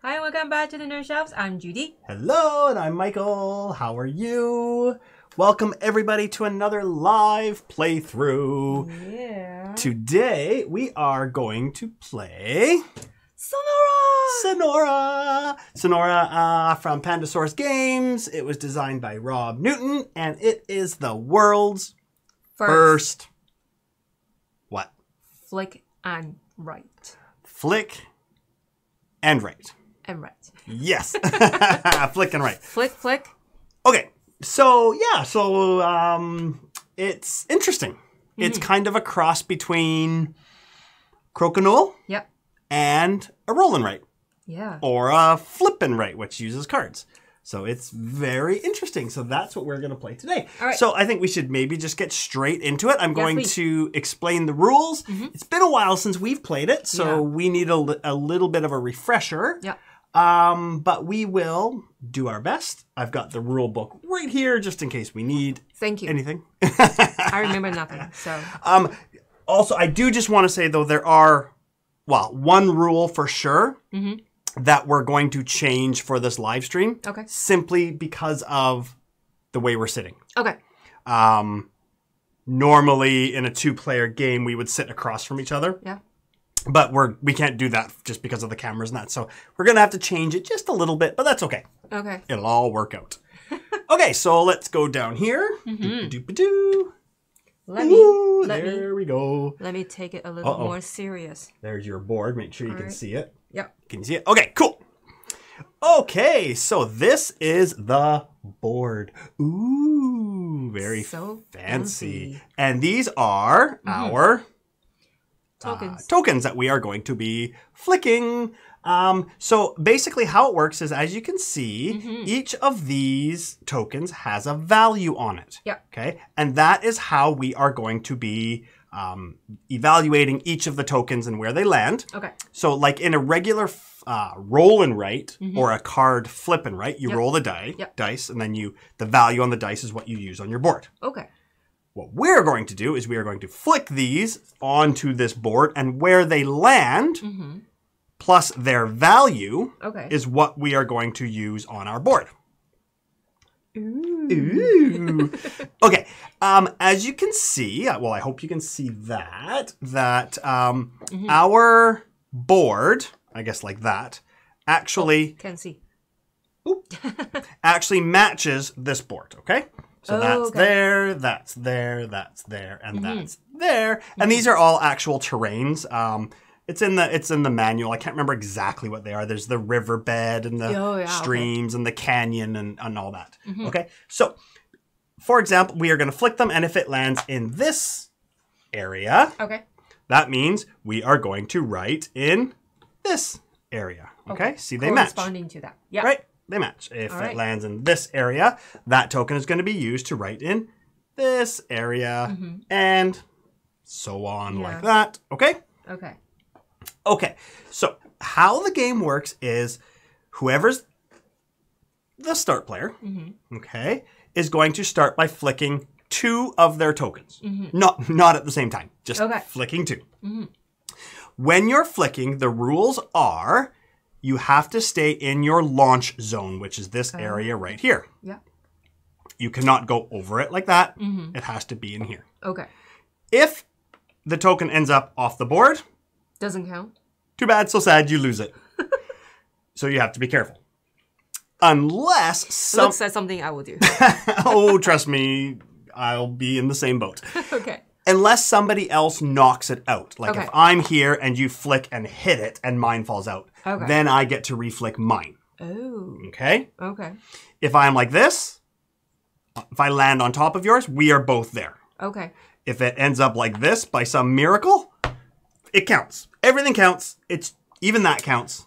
Hi, welcome back to the Nerd Shelves. I'm Judie. Hello, and I'm Michael. How are you? Welcome everybody to another live playthrough. Yeah. Today we are going to play Sonora! Sonora. Sonora uh, from Pandasaurus Games. It was designed by Rob Newton, and it is the world's first, what? Flick and write. Flick and write. And write. Yes, flick and write. Flick, flick. Okay, so yeah, so um, it's interesting. It's kind of a cross between Crokinole Yep. and a rollin' write, Yeah. or a flippin' write, which uses cards. So it's very interesting. So that's what we're going to play today. All right. So I think we should maybe just get straight into it. I'm going please. to explain the rules. It's been a while since we've played it, so Yeah. we need a, a little bit of a refresher. Yep. Um, but we will do our best. I've got the rule book right here just in case we need Thank you. anything. I remember nothing. So, um, also, I do just want to say though there are, well, one rule for sure that we're going to change for this live stream. Okay. Simply because of the way we're sitting. okay. Um, normally in a two-player game we would sit across from each other. Yeah. But we're we can't do that just because of the cameras and that. So we're gonna have to change it just a little bit, but that's okay. Okay. It'll all work out. okay, so let's go down here. Mm-hmm. Doop-a-doop-a-doo. Let me, Ooh, let me, there we go. let me take it a little Uh-oh. more serious. There's your board. Make sure you can Alright. see it. Yep. Can you see it? Okay, cool. Okay, so this is the board. Ooh, very So fancy. fancy. And these are mm-hmm. our uh, Tokens. tokens that we are going to be flicking. Um, so basically, how it works is, as you can see, Mm-hmm. each of these tokens has a value on it. Yep. Okay, and that is how we are going to be um, evaluating each of the tokens and where they land. okay. So, like in a regular uh, roll and write or a card flip and write, you. Yep. roll the die, Yep. dice, and then you the value on the dice is what you use on your board. Okay. What we're going to do is we are going to flick these onto this board, and where they land, Mm-hmm. plus their value, Okay. is what we are going to use on our board. Ooh. Ooh. okay. Um, as you can see, uh, well, I hope you can see that that um, Mm-hmm. our board, I guess like that, actually Can see. actually matches this board. Okay. So Oh, that's okay. there, that's there, that's there, and mm-hmm. that's there, and these mm-hmm. are all actual terrains. Um, it's in the it's in the manual. I can't remember exactly what they are. There's the riverbed and the Oh, yeah, okay. streams and the canyon and, and all that. Mm-hmm. Okay, so for example, we are going to flick them, and if it lands in this area, Okay. that means we are going to write in this area. Okay, see they match, Corresponding to that. Yeah. right? They match. If All it lands in this area, that token is going to be used to write in this area, mm-hmm. and so on Mm-hmm. Yeah. like that. Okay. Okay. Okay, so how the game works is whoever's the start player, mm-hmm. okay, is going to start by flicking two of their tokens. Mm-hmm. Not not at the same time, just Okay. flicking 2 When you're flicking, the rules are you have to stay in your launch zone, which is this area right here. Yeah. You cannot go over it like that. Mm-hmm. It has to be in here. Okay. If the token ends up off the board, Doesn't count. too bad, so sad, you lose it. so you have to be careful. Unless some. Looks like something I will do. oh, trust me, I'll be in the same boat. okay. Unless somebody else knocks it out. Like Okay. if I'm here and you flick and hit it and mine falls out, Okay. then I get to reflick mine. Oh. Okay? Okay. If I'm like this, if I land on top of yours, we are both there. Okay. If it ends up like this by some miracle, it counts. Everything counts. It's even that counts.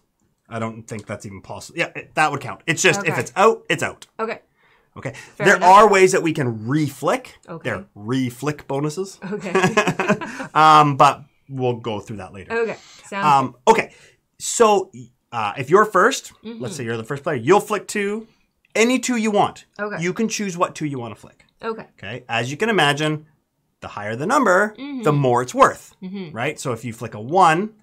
I don't think that's even possible. Yeah, it, that would count. It's just if it's out, it's out. Okay. Okay. there enough. are ways that we can reflick. Okay. They're reflick bonuses. Okay. Um, but we'll go through that later. okay. Sounds Um, okay. So uh, if you're 1st Mm-hmm. let's say you're the first player, you'll flick two, any two you want. Okay. You can choose what two you want to flick. Okay. Okay. As you can imagine, the higher the number, the more it's worth. Right? So if you flick a one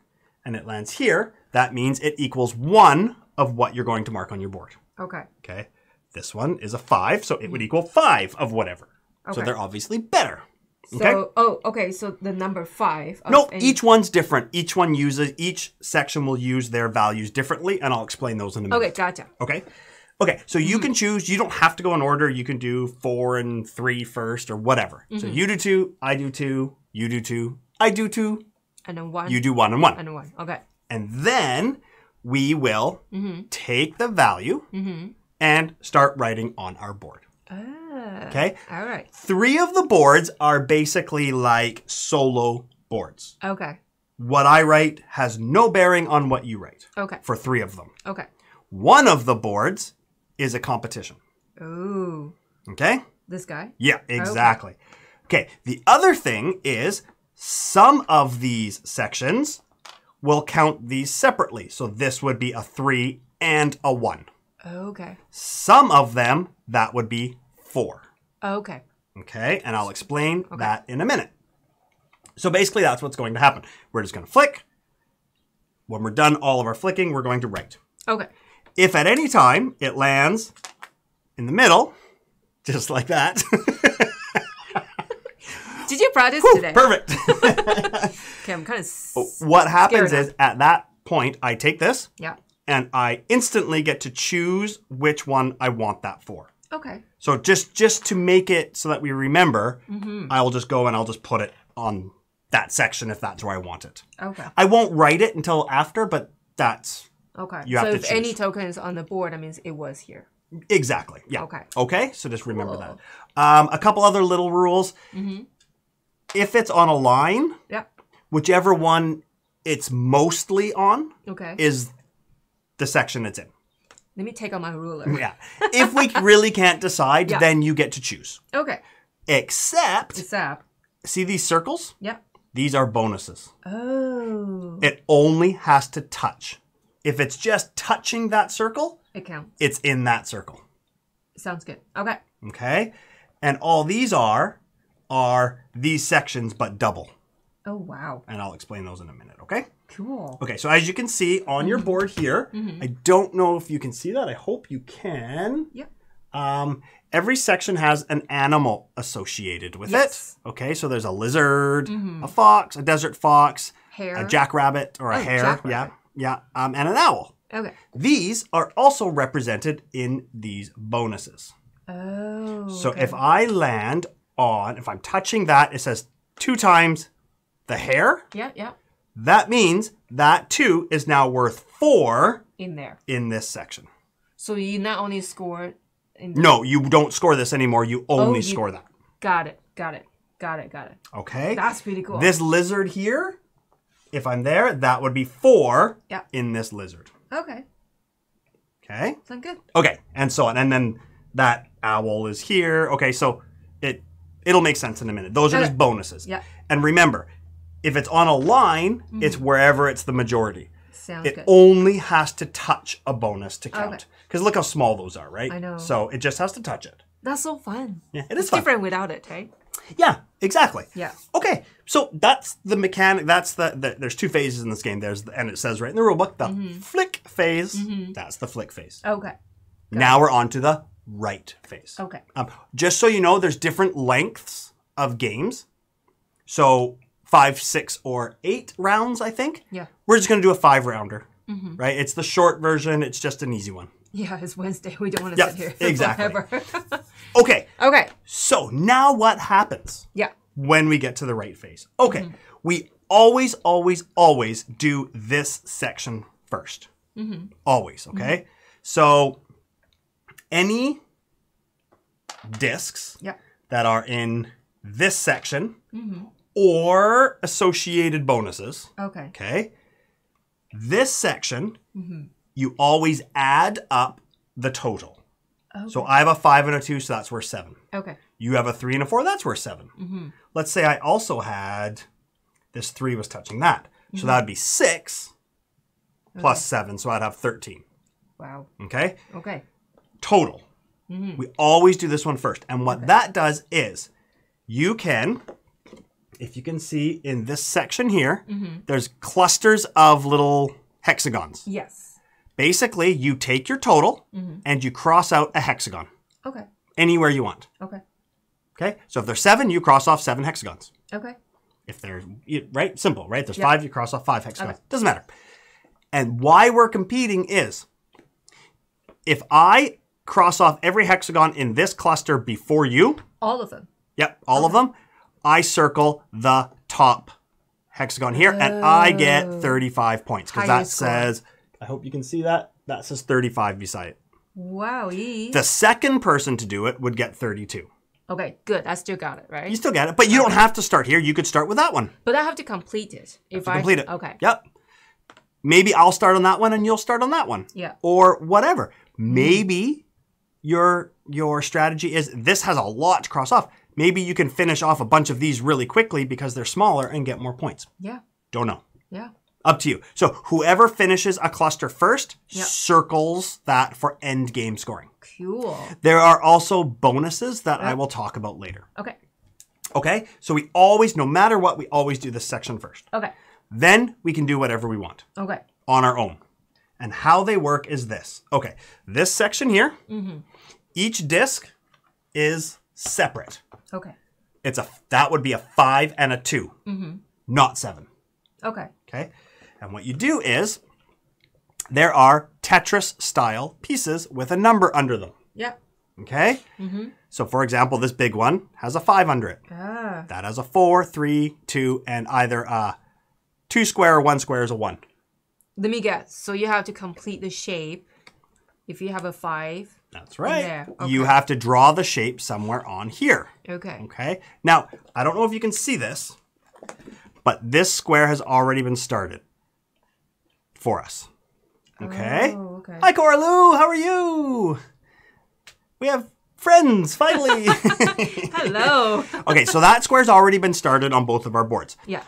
and it lands here, that means it equals one of what you're going to mark on your board. Okay. Okay. This one is a five, so it would equal five of whatever. So they're obviously better. So Okay. oh okay. So the number five. Of No, any- each one's different. Each one uses each section will use their values differently, and I'll explain those in a minute. Okay, gotcha. Okay. Okay. So you mm-hmm. can choose. You don't have to go in order. You can do four and three first, or whatever. So mm-hmm. you do two, I do two, you do two, I do two, And then one. you do one and one, And one. Okay. and then we will Mm-hmm. take the value mm-hmm. And start writing on our board. Ah. Okay. All right. Three of the boards are basically like solo boards. Okay. What I write has no bearing on what you write Okay. for three of them. Okay. One of the boards is a competition. Ooh. Okay? This guy. Yeah, exactly. Okay, the other thing is some of these sections will count these separately. So this would be a three and a one. Okay. Some of them, that would be four. Okay. Okay, and I'll explain that in a minute. So basically, that's what's going to happen. We're just going to flick. When we're done all of our flicking, we're going to write. Okay. If at any time it lands in the middle, just like that, Did you practice today? perfect. Okay, I'm kind of. what happens is at that point, I take this yeah. And I instantly get to choose which one I want that for. Okay. So just just to make it so that we remember, Mm-hmm. I will just go and I'll just put it on that section if that's where I want it. Okay. I won't write it until after, but that's Okay. You have so to if any choose. token is on the board, that means it was here. exactly yeah. Okay. Okay. So just remember that. Um, a couple other little rules. Mm-hmm. If it's on a line, Yeah. whichever one it's mostly on Okay. is the section it's in. Let me take out my ruler. Yeah. if we really can't decide, Yeah. then you get to choose. Okay. Except, up. see these circles? Yeah. These are bonuses. Oh. It only has to touch. If it's just touching that circle, It counts. it's in that circle. Sounds good. Okay. Okay? And all these are are these sections but double. Oh wow. And I'll explain those in a minute, okay? Cool. Okay, so as you can see on Mm-hmm. your board here, I don't know if you can see that. I hope you can. Yep. Um, every section has an animal associated with Yes. it. Okay, so there's a lizard, a fox, a desert fox, Hare. a jackrabbit or a Oh, hare. jackrabbit. Yeah, yeah, um, and an owl. Okay. These are also represented in these bonuses. Oh. So okay. if I land on, if I'm touching that, it says two times the hare. Yeah. Yeah. That means that two is now worth four In there. in this section. So you not only score. In No, you don't score this anymore. You oh, only Oh, you- score that. Got it. Got it. Got it. Got it. Okay. That's pretty cool. This lizard here, if I'm there, that would be four Yeah. in this lizard. Okay. Okay. Sound good. Okay, and so on. And then that owl is here. Okay, so it it'll make sense in a minute. Those are Okay. just bonuses. Yeah. And remember, if it's on a line, it's wherever it's the majority. Sounds It good. only has to touch a bonus to count. Okay. Because look how small those are, right? I know. So it just has to touch it. That's so fun. Yeah, it is It's fun. different without it, right? Yeah, exactly. Yeah. Okay, so that's the mechanic. That's the, the there's two phases in this game. There's the, and it says right in the rulebook the Mm-hmm. flick phase. That's the flick phase. Okay. Now we're on to the write phase. Okay. Um, just so you know, there's different lengths of games. So five, six, or eight rounds, I think. Yeah. We're just going to do a five rounder, Mm-hmm. right? It's the short version. It's just an easy one. Yeah, it's Wednesday. We don't want to Yeah, sit here exactly. forever. Okay, okay. so now what happens Yeah. when we get to the write phase? Okay, Mm-hmm. we always, always, always do this section 1st Mm-hmm. Always, okay? So any discs Yeah. that are in this section Mm-hmm. Or associated bonuses, Okay. okay? This section, Mm-hmm. you always add up the total. Okay. So I have a five and a two, so that's worth seven. Okay. You have a three and a four, that's worth 7 Mm-hmm. Let's say I also had this three was touching that. So that would be six plus seven, so I'd have 13. Wow. Okay? Okay. Total. Mm-hmm. We always do this one first. And what that does is you can, if you can see in this section here, Mm-hmm. there's clusters of little hexagons. Yes. Basically, you take your total and you cross out a hexagon Okay. anywhere you want. Okay. Okay? So if there's seven, you cross off seven hexagons. Okay. If they're right, simple, right? There's Yeah. five, you cross off five hexagons. Doesn't matter. And why we're competing is if I cross off every hexagon in this cluster before you, All of them. yep, all of them, I circle the top hexagon here and I get 35 points because that score. says, I hope you can see that. That says 35 beside it. Wow. The second person to do it would get 32. Okay, good. I still got it, right? You still got it, but you don't have to start here. You could start with that one. but I have to complete it. If I complete it. Okay. Yep. Maybe I'll start on that one and you'll start on that one. Yeah. Or whatever. Mm-hmm. Maybe your your strategy is this has a lot to cross off. Maybe you can finish off a bunch of these really quickly because they're smaller and get more points. Yeah. Don't know. Yeah. Up to you. So whoever finishes a cluster first Yep. circles that for end game scoring. Cool. There are also bonuses that I will talk about later. Okay. Okay? So we always, no matter what, we always do this section first. Okay. Then we can do whatever we want. Okay. on our own. And how they work is this. Okay, this section here, Mhm. each disc is separate. Okay. It's a that would be a five and a 2 not seven. Okay. Okay, and what you do is there are Tetris style pieces with a number under them. Yeah. Okay, Mhm. so for example, this big one has a five under it. Ah. That has a four, three, two, and either a two square or one square is a one. Let me guess. So you have to complete the shape. If you have a five. That's right. there, You have to draw the shape somewhere on here. Okay. Okay. Now, I don't know if you can see this, but this square has already been started for us. Okay. Oh, okay. Hi, Cora Lou. How are you? We have friends finally. Hello. okay, so that square's already been started on both of our boards. yeah.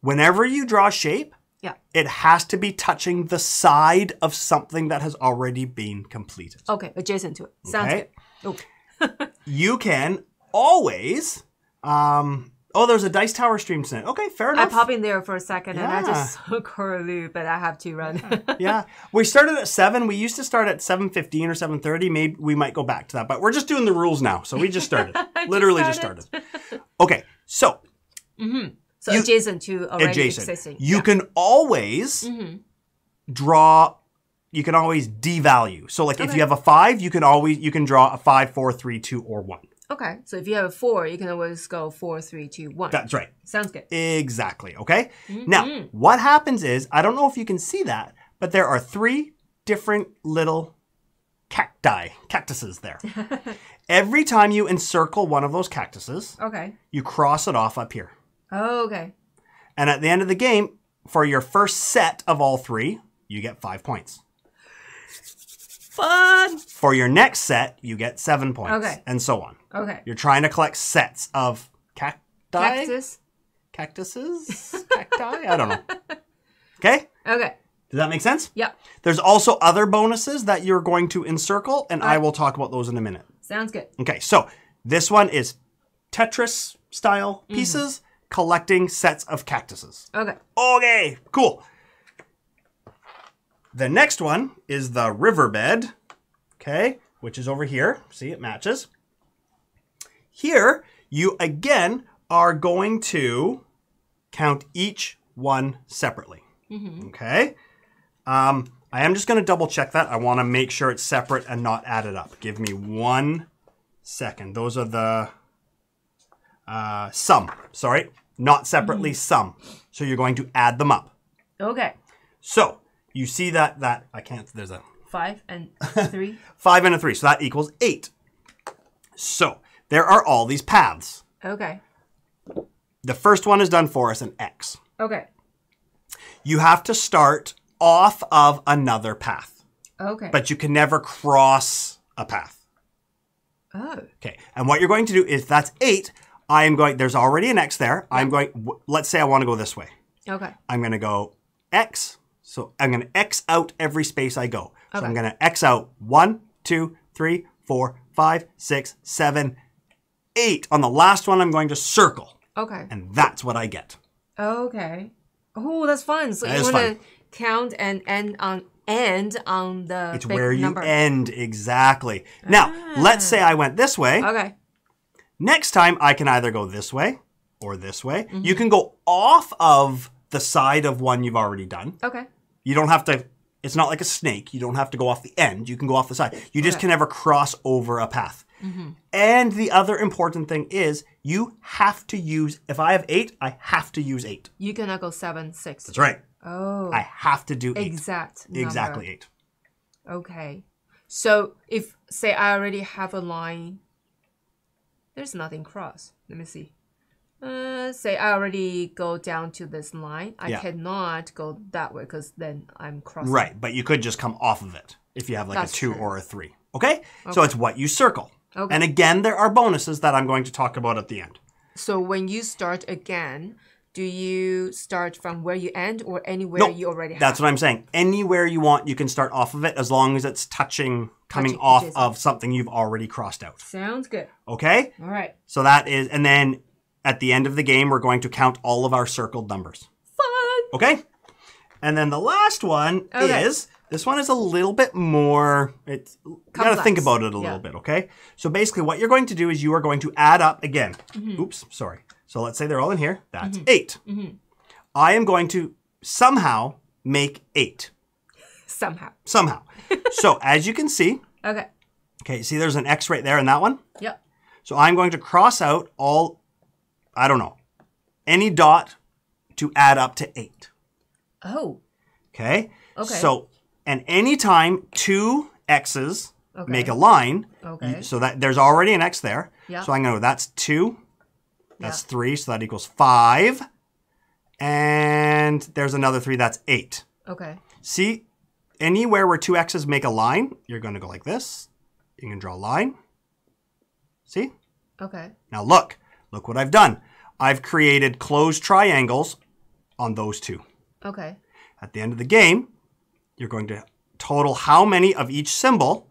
Whenever you draw shape, Yeah. it has to be touching the side of something that has already been completed. Okay. Adjacent to it. Sounds Okay. good. Oh. you can always um oh there's a dice tower stream tonight okay fair enough. I pop in there for a second and I Yeah. just saw Coralie, but I have to run. yeah we started at 7 we used to start at 7.15 or 7.30 maybe we might go back to that but we're just doing the rules now so we just started literally just started okay so so You- adjacent to already adjacent existing. you yeah. Mm-hmm. can always draw you can always devalue so like if you have a 5 you can always you can draw a five, four, three, two, or 1 Okay. So if you have a four, you can always go four, three, two, one. that's right Sounds good. Exactly. Okay. Mm-hmm. Now, what happens is, I don't know if you can see that, but there are three different little cacti, cactuses there. Every time you encircle one of those cactuses, Okay. you cross it off up here. Oh, okay. And at the end of the game, for your first set of all three, you get five points. Fun. For your next set, you get seven points. Okay. And so on. Okay. You're trying to collect sets of cacti. Cactus. Cactuses? Cacti? I don't know. Okay? Okay. Does that make sense? Yep. There's also other bonuses that you're going to encircle, and I will talk about those in a minute. Sounds good. Okay, so this one is Tetris style mm-hmm. pieces collecting sets of cactuses. Okay. Okay, cool. The next one is the riverbed, okay, which is over here. See, it matches. Here, you again are going to count each one separately. Okay? Um, I am just going to double check that. I want to make sure it's separate and not added up. Give me one second. Those are the uh, sum. Sorry, not separately, mm. sum. So you're going to add them up. Okay. So you see that that I can't. There's a Five and three. five and a three, so that equals eight. So there are all these paths. Okay. The first one is done for us an X. Okay. You have to start off of another path, Okay. but you can never cross a path. oh. Okay, and what you're going to do is that's eight. I am going. There's already an X there. I'm going. w- Let's say I want to go this way. Okay. I'm going to go X. So I'm going to X out every space I go. Okay. So I'm going to X out one, two, three, four, five, six, seven, eight. On the last one, I'm going to circle, Okay. and that's what I get. Okay. Oh, that's fun. So That you want to count and end on end on the It's where you number. end exactly. Now, let's ah. say I went this way. Okay. Next time, I can either go this way or this way. Mm-hmm. You can go off of the side of one you've already done. Okay. You don't have to. It's not like a snake. You don't have to go off the end. You can go off the side. You just Okay. can never cross over a path. Mm-hmm. And the other important thing is you have to use. If I have eight, I have to use eight. You cannot go seven, six. That's right. Oh. I have to do eight. exact. number. Exactly eight. Okay. So if say I already have a line, there's nothing cross. Let me see. Uh, say I already go down to this line. I Yeah. cannot go that way because then I'm crossing. Right, but you could just come off of it if you have like That's a two true. or a three. Okay? So it's what you circle. Okay. And again, there are bonuses that I'm going to talk about at the end. So when you start again, do you start from where you end or anywhere No, you already have? That's what I'm saying. Anywhere you want, you can start off of it as long as it's touching, coming Touching off edges. of something you've already crossed out. Sounds good. Okay? All right. So that is, and then at the end of the game, we're going to count all of our circled numbers. Fun. Okay? And then the last one Okay. is this one is a little bit more it's you gotta think about it a little bit, okay? So basically what you're going to do is you are going to add up again. Mm-hmm. Oops, sorry. So let's say they're all in here. That's mm-hmm. 8 mm-hmm. I am going to somehow make eight. Somehow. Somehow. so as you can see, Okay. okay, you see there's an X right there in that one? Yep. So I'm going to cross out all, I don't know, any dot to add up to eight. Oh. Okay? Okay. So, and anytime two X's Okay. make a line, Okay. so that there's already an X there. Yeah. So I'm going to go, that's two, that's Yeah. three, so that equals five. And there's another three, that's eight. Okay. See, anywhere where two X's make a line, you're going to go like this. You can draw a line. See? Okay. Now look, look what I've done. I've created closed triangles on those two. Okay. At the end of the game, you're going to total how many of each symbol.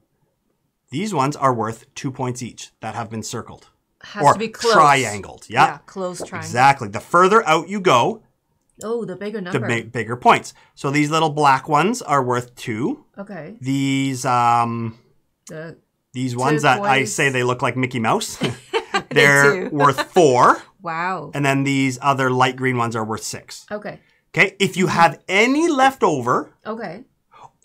These ones are worth two points each that have been circled Has or to be close. triangled. Yeah, Yeah. Close triangle. exactly. The further out you go, Oh, the bigger the number. big, bigger points. So these little black ones are worth two. Okay. These um, The these ones that I say they look like Mickey Mouse, they're worth four. wow. And then these other light green ones are worth six. Okay. Okay, if you have any left over, Okay.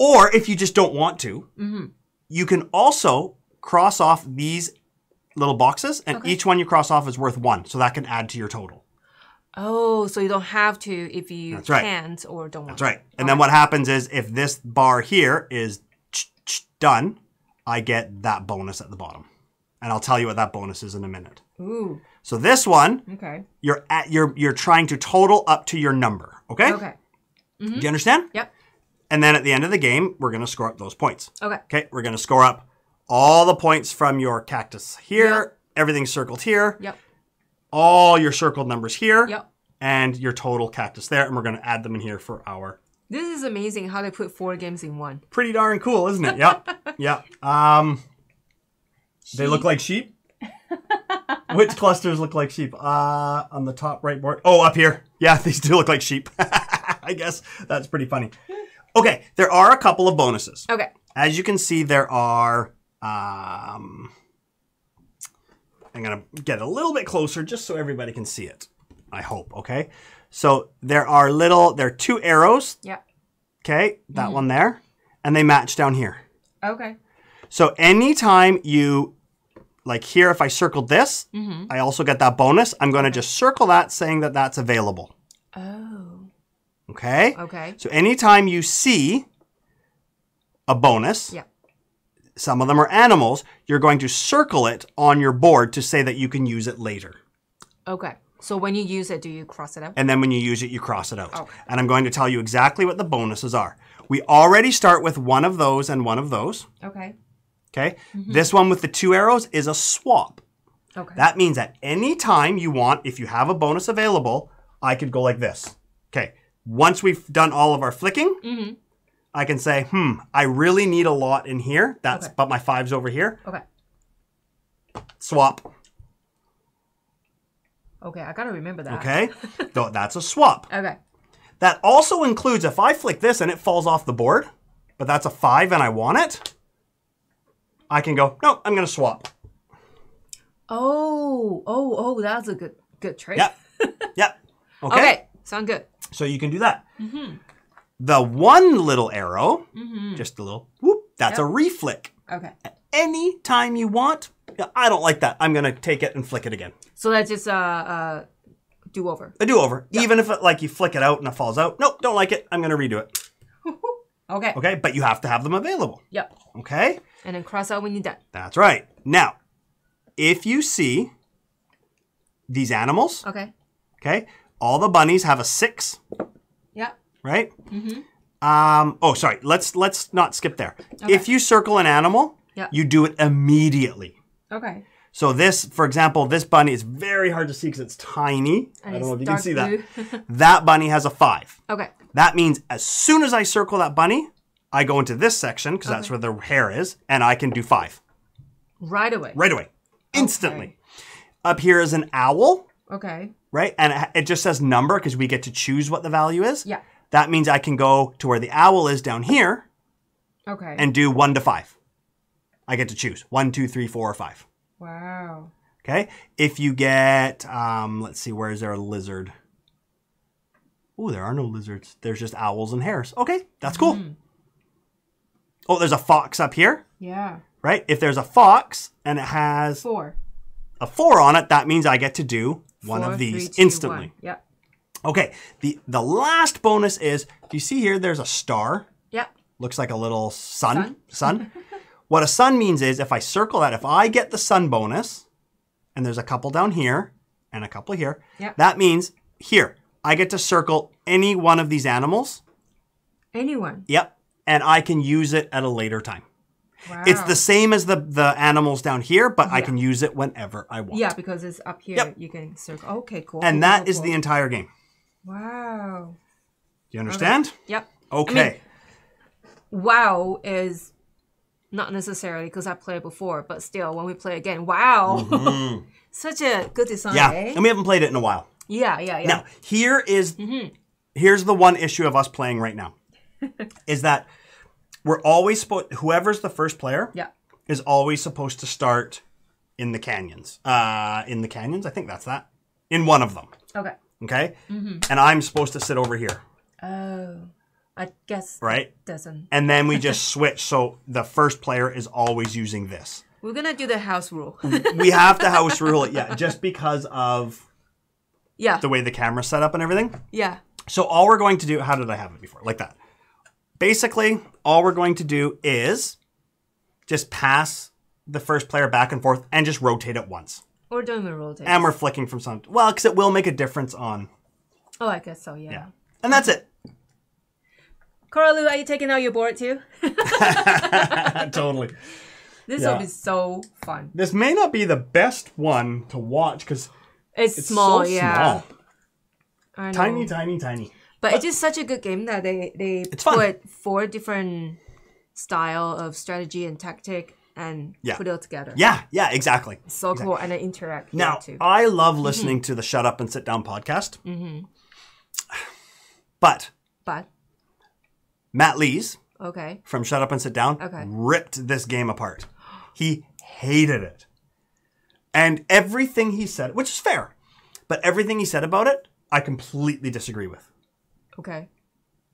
or if you just don't want to, Mm-hmm. you can also cross off these little boxes, and Okay. each one you cross off is worth one, so that can add to your total. Oh, so you don't have to if you right. can't or don't want. That's right. And then what happens is if this bar here is ch- ch- done, I get that bonus at the bottom, and I'll tell you what that bonus is in a minute. Ooh. So this one, Okay. you're at you're you're trying to total up to your number. Okay. Okay. Mm-hmm. Do you understand? Yep. And then at the end of the game, we're gonna score up those points. Okay. Okay, we're gonna score up all the points from your cactus here, everything's circled here, Yep. all your circled numbers here, Yep. and your total cactus there, and we're gonna add them in here for our. This is amazing how they put four games in one. Pretty darn cool, isn't it? Yep, yep. Um, they look like sheep. Which clusters look like sheep? Uh, on the top right board. Oh, up here. Yeah, these do look like sheep. I guess that's pretty funny. Okay, there are a couple of bonuses. Okay. As you can see, there are. Um, I'm gonna get a little bit closer just so everybody can see it. I hope. Okay, so there are little. There are two arrows. Yep. Okay, that one there, and they match down here. Okay. So anytime you, like here, if I circled this, I also get that bonus. I'm going to just circle that, saying that that's available. Oh. Okay. Okay. So anytime you see a bonus, Yeah. Some of them are animals, you're going to circle it on your board to say that you can use it later. Okay. So when you use it, do you cross it out? And then when you use it, you cross it out. Okay. And I'm going to tell you exactly what the bonuses are. We already start with one of those and one of those. Okay. Okay. This one with the two arrows is a swap. Okay. That means at any time you want, if you have a bonus available, I could go like this. Okay. Once we've done all of our flicking, Mm-hmm. I can say, hmm, I really need a lot in here. That's Okay. but my five's over here. Okay. Swap. Okay. I gotta remember that. Okay. so that's a swap. Okay. That also includes if I flick this and it falls off the board, but that's a five and I want it, I can go, no, I'm going to swap. Oh, oh, oh, that's a good good trick. Yep. yep. Okay. Okay, sound good. So you can do that. The one little arrow, just a little whoop, that's a reflick. Okay. Any time you want, I don't like that. I'm going to take it and flick it again. So that's just a, uh do over. A do over. Even if it, like you flick it out and it falls out. Nope, don't like it. I'm going to redo it. Okay. Okay. But you have to have them available. Yep. Okay. And then cross out when you're done. That's right. Now, if you see these animals, Okay. okay, all the bunnies have a six, Right? Um, oh, sorry. Let's let's not skip there. If you circle an animal, you do it immediately. Okay. So this, for example, this bunny is very hard to see because it's tiny. I don't know if you can see blue. that. that bunny has a five. Okay. That means as soon as I circle that bunny, I go into this section because that's where the hare is, and I can do five Right away. right away, instantly. Up here is an owl, Okay. right? And it- it just says number because we get to choose what the value is. Yeah. That means I can go to where the owl is down here Okay. and do one to five. I get to choose one, two, three, four, or five. wow. Okay. If you get, um, let's see, where is there a lizard? Oh, there are no lizards. There's just owls and hares. Okay, that's cool. Oh, there's a fox up here, Yeah. right? If there's a fox and it has Four. a four on it, that means I get to do one Four, of these three, two, instantly. one. Yep. Okay. The the last bonus is, do you see here? There's a star. Yep. Looks like a little sun. Sun. what a sun means is if I circle that, if I get the sun bonus, and there's a couple down here and a couple here, Yep. that means here I get to circle any one of these animals. Anyone. Yep. And I can use it at a later time. Wow. It's the same as the the animals down here, but I can use it whenever I want. Yeah, because it's up here. Yep. You can circle. Okay, cool. And cool, that cool, is cool. the entire game. Wow. Do you understand? Yep. Okay. Wow is not necessarily because I played before, but still, when we play again, wow, such a good design. Mm-hmm. yeah. eh? And we haven't played it in a while. yeah, yeah, yeah. Now, here is- Mm-hmm. here's the one issue of us playing right now. is that we're always supposed whoever's the first player Yeah. is always supposed to start in the canyons. Uh in the canyons, I think that's that. In one of them. Okay. Okay? Mm-hmm. And I'm supposed to sit over here, Oh, I guess right? doesn't. And then we just switch so the first player is always using this. We're gonna do the house rule. We have to house rule it, yeah, just because of yeah, the way the camera's set up and everything. yeah. So all we're going to do, how did I have it before? Like that. Basically, all we're going to do is just pass the first player back and forth and just rotate it once. Or don't even rotate. And we're flicking from some, well, because it will make a difference on, oh, I guess so. Yeah. yeah. And that's it. Coralu, are you taking out your board too? totally. This Yeah. will be so fun. This may not be the best one to watch because It's, it's small, so yeah. small. Tiny, tiny, tiny. But it's just such a good game that they they It's fun. put four different style of strategy and tactic and Yeah. put it all together. Yeah, yeah, exactly. So cool, and then interact Now, too. I love Mm-hmm. listening to the Shut Up and Sit Down podcast. Mm-hmm. But But Matt Lees, okay, from Shut Up and Sit Down Okay. ripped this game apart. He hated it. And everything he said, which is fair, but everything he said about it, I completely disagree with. okay,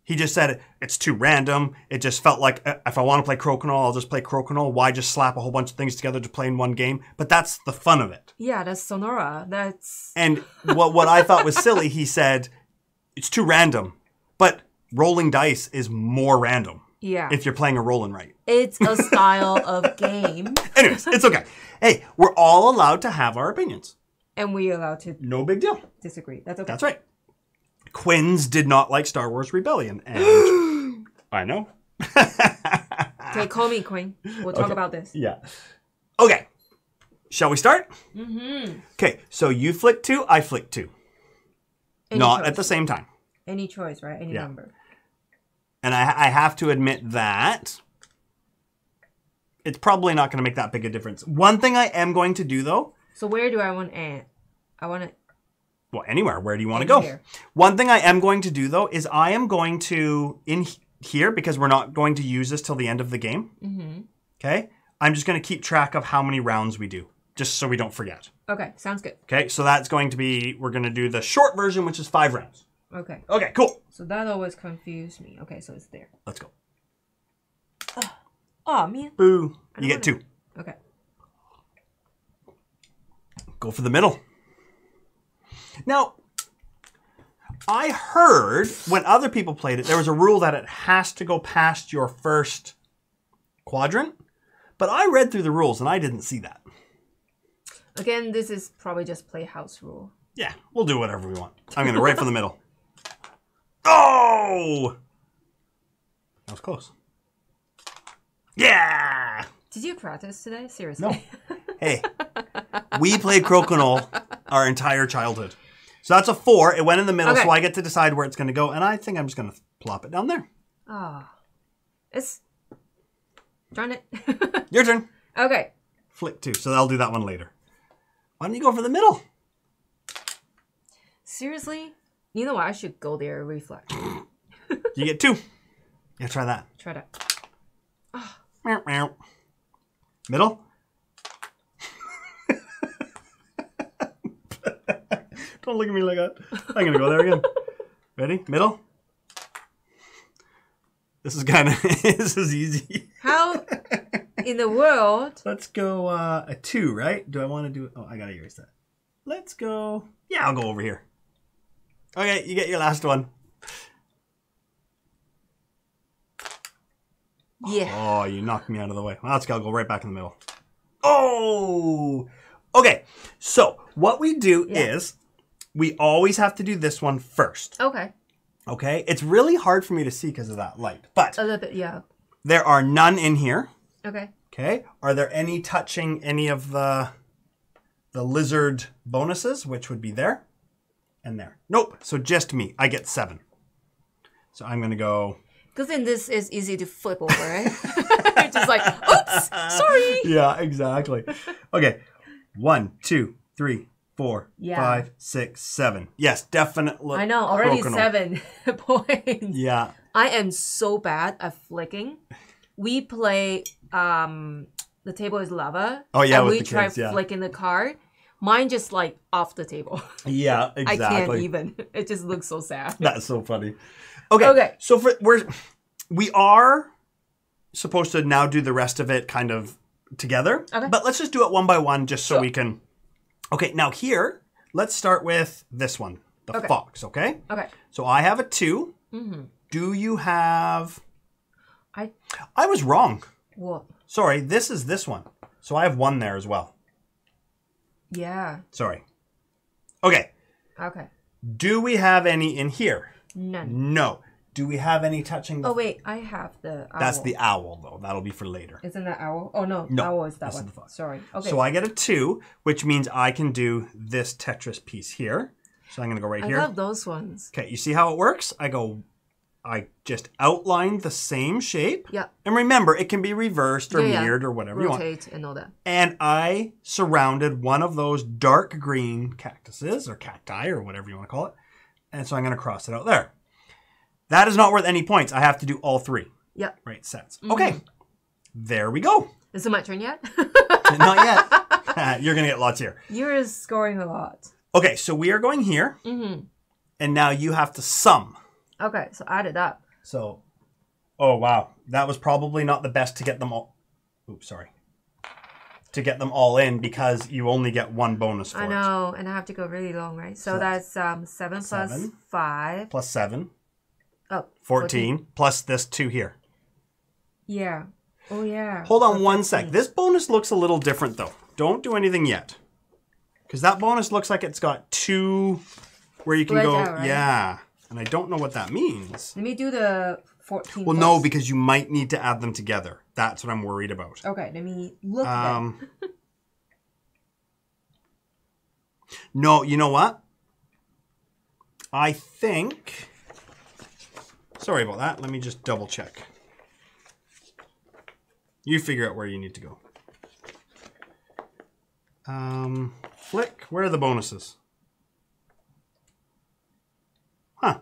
He just said it's too random. It just felt like uh, if I want to play Crokinole, I'll just play Crokinole. Why just slap a whole bunch of things together to play in one game? But that's the fun of it. yeah, that's Sonora. That's And what what I thought was silly, he said it's too random. But rolling dice is more random yeah. if you're playing a rolling write. it's a style of game, Anyways, it's okay. Hey, we're all allowed to have our opinions. and we're allowed to No big deal. disagree. That's okay. That's right. Quinns did not like Star Wars Rebellion, and I know. Okay, call me Queen. We'll talk Okay. about this. Yeah. Okay. Shall we start? Mm-hmm. Okay. So you flick two, I flick two, Any not choice. at the same time. any choice, right? Any Yeah. number. And I, I have to admit that it's probably not going to make that big a difference. One thing I am going to do though, So where do I want to end? I want to. Well, anywhere. Where do you want to go? One thing I am going to do though is I am going to in here because we're not going to use this till the end of the game. Mm-hmm. Okay. I'm just going to keep track of how many rounds we do, just so we don't forget. Okay, sounds good. Okay. So that's going to be, we're going to do the short version, which is five rounds. Okay, Okay, cool. so that always confused me. Okay, so it's there. Let's go. Oh man. Boo. You get wanna- two. Okay. Go for the middle. Now, I heard when other people played it, there was a rule that it has to go past your first quadrant. But I read through the rules and I didn't see that. Again, this is probably just playhouse rule. Yeah, we'll do whatever we want. I'm going to right for the middle. Oh! That was close. Yeah! Did you practice today? Seriously? No. Hey, we played Crokinole our entire childhood. So that's a four. It went in the middle, Okay. so I get to decide where it's going to go. And I think I'm just going to plop it down there. Ah, it's. Darn it. Your turn. okay. Flick two. So I'll do that one later. Why don't you go for the middle? Seriously? You know what? I should go there. Reflect. You get two. Yeah, try that. Try that. Meow, meow. Middle. Don't look at me like that. I'm gonna go there again. Ready? Middle. This is kind of this is easy. How in the world? Let's go uh, a two, right? Do I want to do? Oh, I gotta erase that. Let's go. Yeah, I'll go over here. Okay, you get your last one. Yeah. Oh, you knocked me out of the way. Well, let's go. I'll go right back in the middle. Oh, okay. So what we do Yeah. is we always have to do this one first. Okay. Okay, it's really hard for me to see because of that light, but A little bit. Yeah. there are none in here. Okay. Okay, are there any touching any of the the lizard bonuses, which would be there and there? Nope. So just me. I get seven. So I'm gonna go. Because then this is easy to flip over, right? just like, oops, sorry. Yeah, exactly. Okay, one, two, three, four, Yeah. five, six, seven. Yes, definitely. I know, already seven points. Yeah. I am so bad at flicking. We play um the table is lava. Oh, yeah, and we try kids, yeah. flicking the card. Mine just like off the table. Yeah, exactly. I can't even. It just looks so sad. That's so funny. Okay. Okay. So for we're we are supposed to now do the rest of it kind of together. Okay. But let's just do it one by one just so Sure. we can Okay, now here, let's start with this one. The Okay. fox, okay? Okay. So I have a 2. Mm-hmm. Do you have I I was wrong. what? Sorry, this is this one. So I have one there as well. Yeah. Sorry. Okay. Okay. Do we have any in here? None. No. Do we have any touching the Oh wait, I have the owl. That's the owl though. That'll be for later. Isn't that owl? Oh no, No, owl is that is one. Sorry. Okay. So I get a two, which means I can do this Tetris piece here. So I'm gonna go right I here. I love those ones. Okay, you see how it works? I go, I just outline the same shape. Yeah. And remember, it can be reversed or Yeah, yeah. mirrored or whatever you want. Rotate and all that. And I surrounded one of those dark green cactuses or cacti or whatever you want to call it. And so I'm gonna cross it out there. That is not worth any points. I have to do all three. Yeah. Right sets. Mm-hmm. Okay. There we go. Is it my turn yet? Not yet. You're gonna get lots here. You're scoring a lot. Okay, so we are going here, Mm-hmm. and now you have to sum. Okay, so add it up. So, oh wow, that was probably not the best to get them all. Oops, sorry. To get them all in because you only get one bonus for I it. know, and I have to go really long, right? So, So that's um seven, plus seven. five. Plus seven, Oh, 14, plus this two here. Yeah. Oh yeah. Hold on one 15. sec. This bonus looks a little different though. Don't do anything yet. Because that bonus looks like it's got two where you can go. out, right? Yeah. And I don't know what that means. Let me do the fourteen. Well, no, because you might need to add them together. That's what I'm worried about. Okay, let me look at Um, no, you know what? I think. Sorry about that. Let me just double check. You figure out where you need to go. Um, flick. Where are the bonuses? Huh.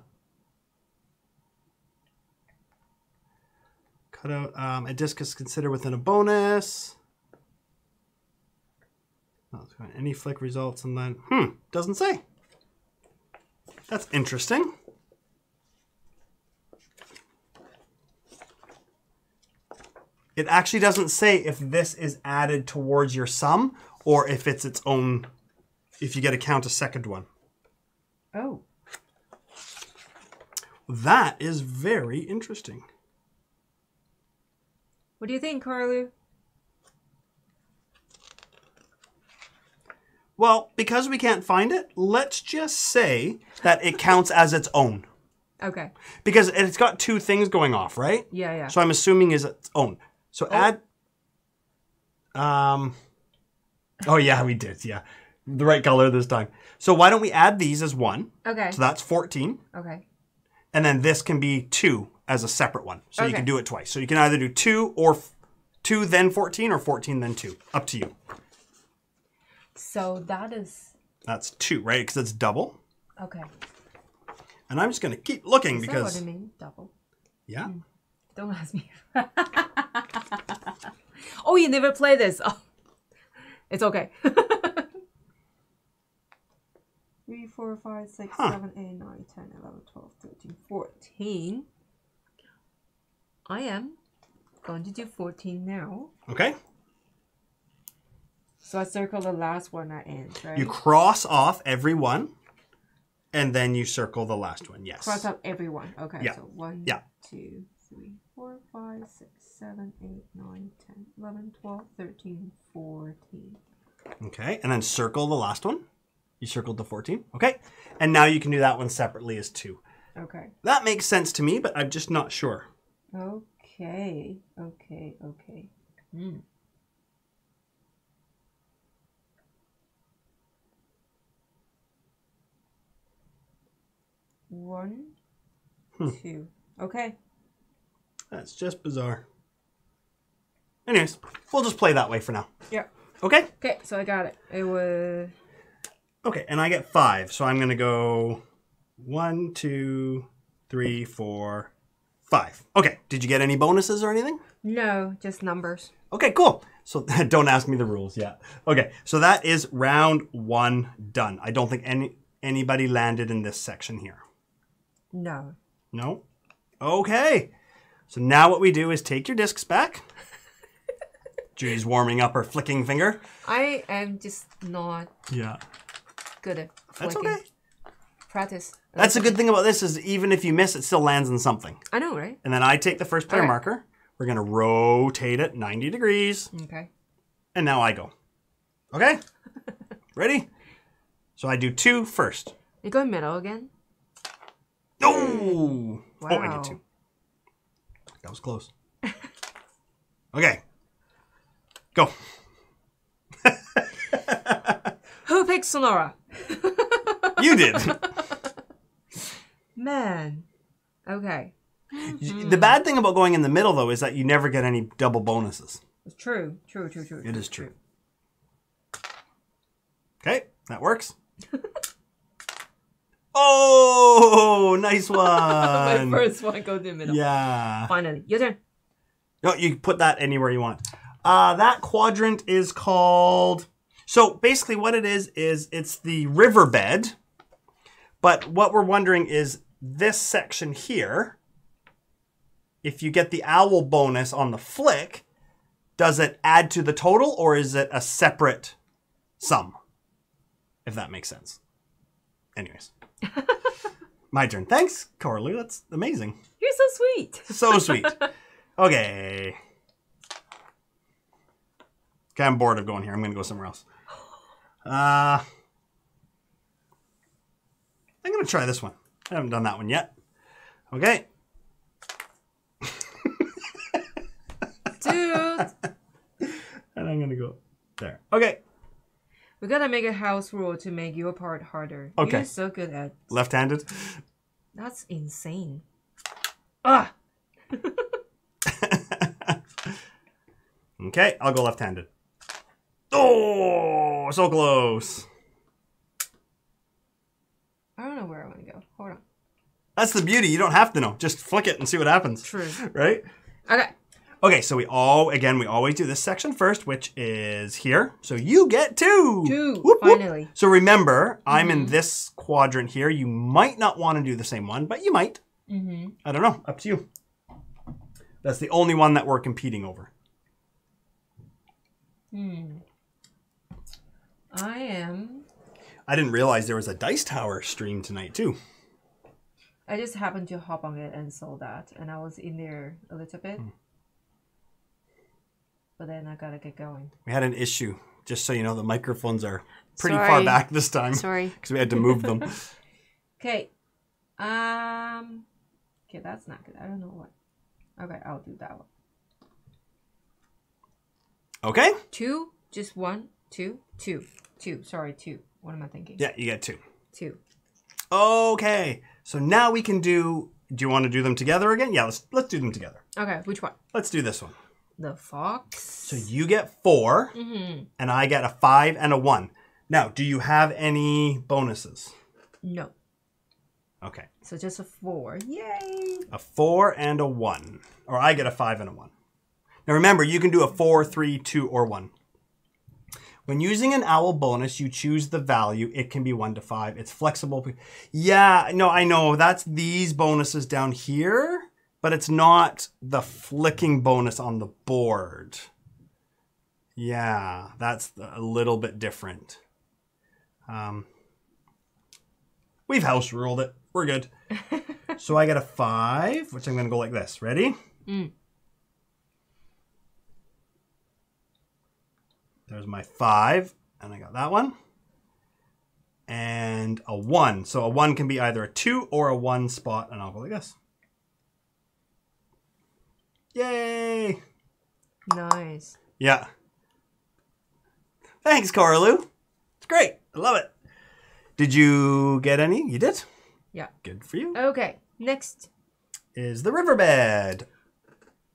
Cut out. Um, a disc is considered within a bonus. Any flick results and then hmm doesn't say. That's interesting. It actually doesn't say if this is added towards your sum or if it's its own. If you get to count a second one. Oh. That is very interesting. What do you think, Carlu? Well, because we can't find it, let's just say that it counts as its own. Okay. Because it's got two things going off, right? Yeah, yeah. So I'm assuming is its own. So add um Oh yeah, we did. Yeah. The right color this time. So why don't we add these as 1? okay. So that's 14. Okay. And then this can be 2 as a separate one. So you can do it twice. So you can either do 2 or 2 then 14 or 14 then 2. Up to you. So that is That's 2, right? Because it's double. okay. And I'm just going to keep looking Is that because what it mean? Double. yeah. Don't ask me. oh, you never play this. Oh. It's okay. Three, four, five, six, Huh. seven, eight, nine, 10, 11, 12, 13, 14. I am going to do 14 now. Okay. So I circle the last one at end, right? You cross off every one and then you circle the last one. Yes. Cross out everyone. Okay, Yeah. so one, Yeah. two, three, four, five, six, seven, eight, nine, 10, 11, 12, 13, 14. Okay. And then circle the last one. You circled the 14. Okay. And now you can do that one separately as 2. Okay. That makes sense to me, but I'm just not sure. Okay. Okay. Okay. Hmm. One, Hmm. two. Okay. That's just bizarre. Anyways, we'll just play that way for now. Yeah. Okay? Okay, so I got it. It was Okay, and I get five, so I'm going to go one, two, three, four, five. Okay, did you get any bonuses or anything? no, just numbers. Okay, cool. So don't ask me the rules yet. Okay, so that is round one done. I don't think any anybody landed in this section here. No. No? Okay. So now what we do is take your discs back. Judie's warming up her flicking finger. I am just not Yeah. good at That's flicking. okay. Practice. That's the good thing about this is even if you miss, it still lands in something. I know, right? And then I take the first player Alright. marker. We're gonna rotate it 90 degrees, Okay. and now I go. Okay? Ready? So I do two first. You go middle again? Oh! Oh, I Wow. did two. That was close. Okay. Go. Who picked Sonora? You did. Man. Okay. The hmm. bad thing about going in the middle, though, is that you never get any double bonuses. It's true. True, true, true. It is true. Okay, that works. Oh, nice one. My first one go to the middle. Yeah. Finally. Your turn. No, you can put that anywhere you want. Uh, that quadrant is called. So basically, what it is is it's the riverbed. But what we're wondering is this section here. If you get the owl bonus on the flick, does it add to the total or is it a separate sum? If that makes sense. Anyways, my turn. Thanks, Corley. That's amazing. You're so sweet. So sweet. Okay. Okay, I'm bored of going here. I'm going to go somewhere else. Uh, I'm going to try this one. I haven't done that one yet. Okay. Dude. And I'm going to go there. Okay. We gotta make a house rule to make your part harder. Okay. You're so good at Left handed. that's insane. Ah Okay, I'll go left handed. Oh, so close. I don't know where I wanna go. Hold on. That's the beauty. You don't have to know. Just flick it and see what happens. True. Right? Okay. Okay, so we all again we always do this section first, which is here. So you get two. Two, Whoop, whoop. finally. So remember, I'm in this quadrant here. You might not want to do the same one, but you might. Mm-hmm. I don't know. Up to you. That's the only one that we're competing over. Hmm. I am. I didn't realize there was a Dice Tower stream tonight too. I just happened to hop on it and saw that, and I was in there a little bit. Hmm. But then I gotta get going. We had an issue. Just so you know, the microphones are pretty far back this time Sorry. because we had to move them. Okay. Um. Okay, that's not good. I don't know what. Okay, I'll do that one. Okay. Two, just one, two, two, two. Sorry, two. What am I thinking? Yeah, you get two. Two. Okay. So now we can do. Do you want to do them together again? Yeah, let's let's do them together. Okay, which one? Let's do this one. The fox. So you get 4 Mm-hmm. and I get a five and a one. Now, do you have any bonuses? No. Okay, So just a four. Yay! a four and a one, or I get a five and a one. Now remember, you can do a four, three, two, or one. When using an owl bonus, you choose the value. It can be one to five. It's flexible. Yeah, no, I know. That's these bonuses down here, but it's not the flicking bonus on the board. Yeah, that's a little bit different. Um, we've house ruled it. We're good. so I get a five, which I'm going to go like this. Ready? Mm. There's my five, and I got that one. And a one. So a one can be either a two or a one spot, and I'll go like this. Yay! Nice. Yeah. Thanks, Coralu. It's great. I love it. Did you get any? You did? Yeah. Good for you. Okay, next. Is the riverbed.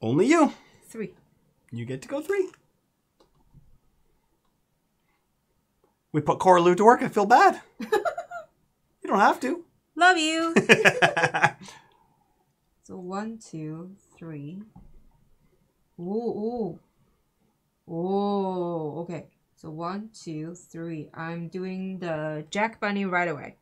Only you. Three. You get to go three. We put Coralu to work. I feel bad. you don't have to. Love you! so one, two, three. Ooh, ooh. Oh, okay. So one, two, three. I'm doing the Jack Bunny right away,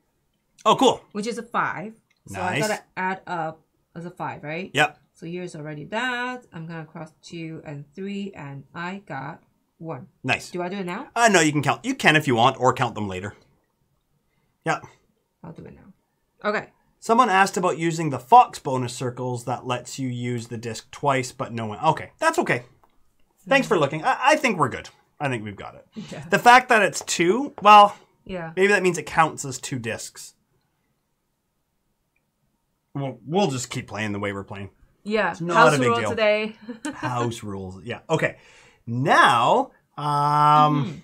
oh, cool. which is a five. So I gotta add up as a five, right? Yep. So here's already that. I'm gonna cross two and three, and I got one. Nice. Do I do it now? Uh, no, you can count. You can if you want, or count them later. Yeah. I'll do it now. Okay. Someone asked about using the Fox bonus circles that lets you use the disc twice, but no one. Okay, that's okay. Thanks for looking. I, I think we're good. I think we've got it. Yeah. The fact that it's two, well, Yeah. maybe that means it counts as two discs. We'll, we'll just keep playing the way we're playing. Yeah. not House a big rule deal. today. House rules. Yeah. Okay. Now, um,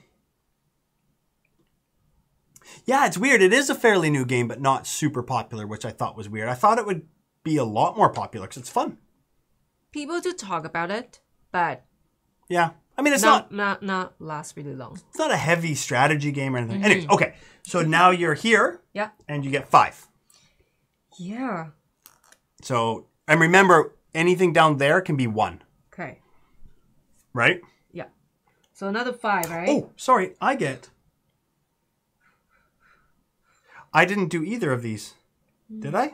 yeah, it's weird. It is a fairly new game, but not super popular, which I thought was weird. I thought it would be a lot more popular because it's fun. People do talk about it, but Yeah. I mean, it's not not not not last really long. it's not a heavy strategy game or anything. Mm-hmm. Anyways, okay. So mm-hmm. now you're here Yeah. and you get five. Yeah. So and remember, anything down there can be one, Okay. right? Yeah. So another five, right? Oh, sorry, I get. I didn't do either of these, did I?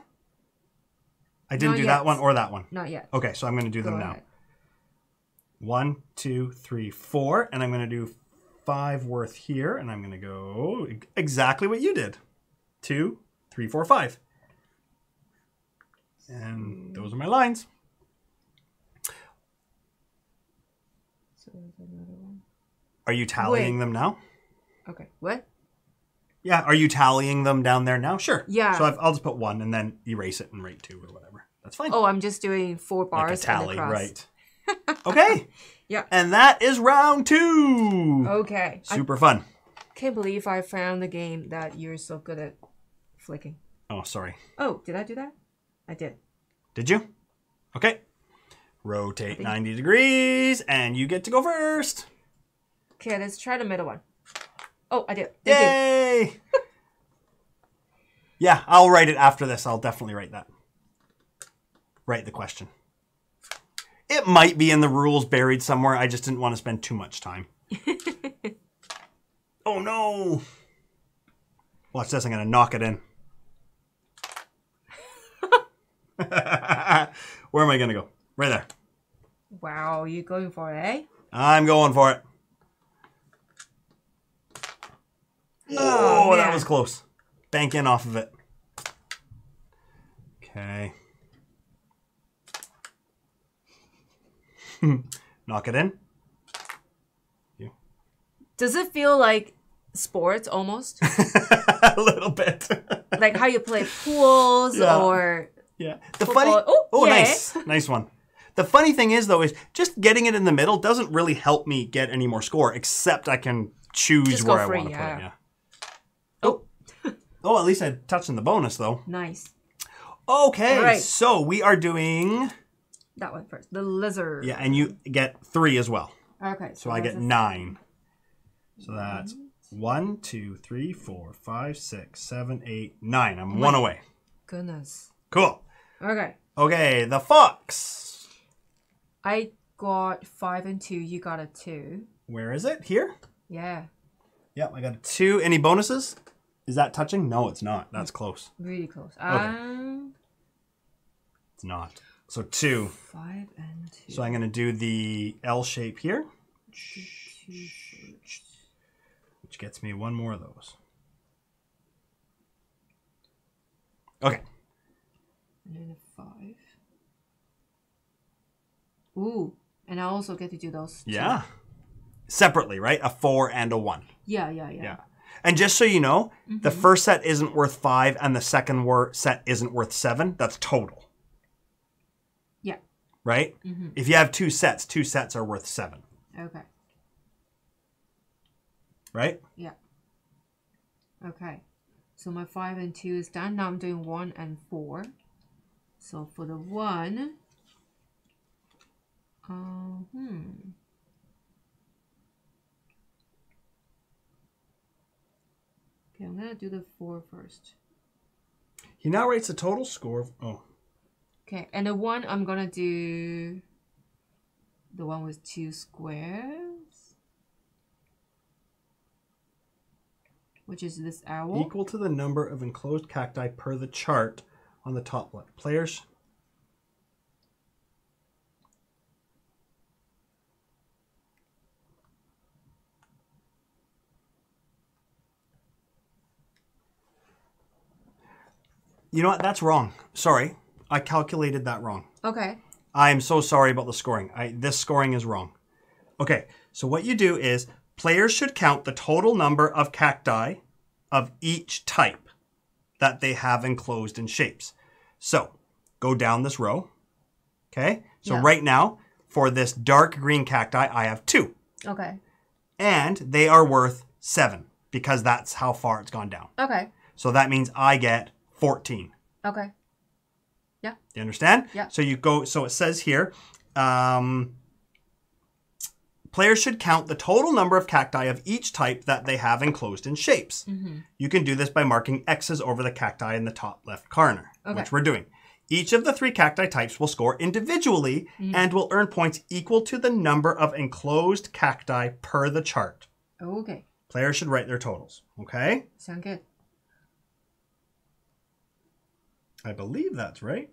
I didn't Not do yet. that one or that one. Not yet. Okay, so I'm going to do Go them now. ahead. One, two, three, four, and I'm going to do five worth here, and I'm going to go exactly what you did. Two, three, four, five. And those are my lines. So there's another one. Are you tallying Wait. them now? Okay. What? Yeah, are you tallying them down there now? Sure. Yeah. So I've, I'll just put one and then erase it and write two or whatever. That's fine. Oh, I'm just doing four bars like a tally, and a cross. right? okay. Yeah. And that is round two. Okay. I Super fun. can't believe I found the game that you're so good at flicking. Oh, sorry. Oh, did I do that? I did. Did you? Okay. Rotate 90 degrees and you get to go first. Okay, let's try the middle one. Oh, I do. Thank. Yay! yeah, I'll write it after this. I'll definitely write that. Write the question. it might be in the rules buried somewhere. I just didn't want to spend too much time. oh no! Watch this. I'm gonna knock it in. Where am I gonna go? Right there. Wow, you going for it, eh? I'm going for it. Oh, oh, that was close. Bank in off of it. Okay. Knock it in. Yeah. Does it feel like sports almost? a little bit. like how you play pools Yeah. or yeah. The Football- funny. oh, Oh, yeah. nice. Nice one. The funny thing is, though, is just getting it in the middle doesn't really help me get any more score, except I can choose Just where I free, want to put yeah. it. Yeah. Oh. at least I touched in the bonus, though. nice. Okay, Right. so we are doing. That one first. The lizard. Yeah, and you get three as well. Okay. So I get nine. So that's one, two, three, four, five, six, seven, eight, nine. I'm one away. Goodness. Cool. Okay. Okay, the fox. I got five and two. You got a two. Where is it? Here? Yeah. Yep, I got a two. Any bonuses? Is that touching? No, it's not. That's close. Really close. Um, It's not. So two. five and two. So I'm going to do the L shape here, which gets me one more of those. Okay. And then a five. Ooh. And I also get to do those. two. Yeah. Separately, right? A four and a one. Yeah, yeah, yeah. Yeah. And just so you know, the first set isn't worth five and the second wor- set isn't worth seven. That's total, Yeah. right? If you have two sets, two sets are worth seven, Okay. right? Yeah. Okay. So my five and two is done. Now I'm doing one and four. So for the one, um, hmm. Okay, I'm gonna do the four first. He now rates the total score. Of, oh, Okay, and the one I'm gonna do the one with two squares, which is this owl. equal to the number of enclosed cacti per the chart on the top left. Players. You know what? That's wrong. Sorry. I calculated that wrong. Okay. I'm so sorry about the scoring. I, this scoring is wrong. Okay, so what you do is players should count the total number of cacti of each type that they have enclosed in shapes. So go down this row. Okay, so Yeah. right now for this dark green cacti, I have two, Okay. and they are worth seven because that's how far it's gone down. Okay. So that means I get 14. Okay. Yeah. You understand? Yeah. So you go. So it says here, um, players should count the total number of cacti of each type that they have enclosed in shapes. Mm-hmm. You can do this by marking X's over the cacti in the top left corner, Okay. which we're doing. Each of the three cacti types will score individually Mm-hmm. and will earn points equal to the number of enclosed cacti per the chart. Okay. Players should write their totals. Okay, Sound good. I believe that's right.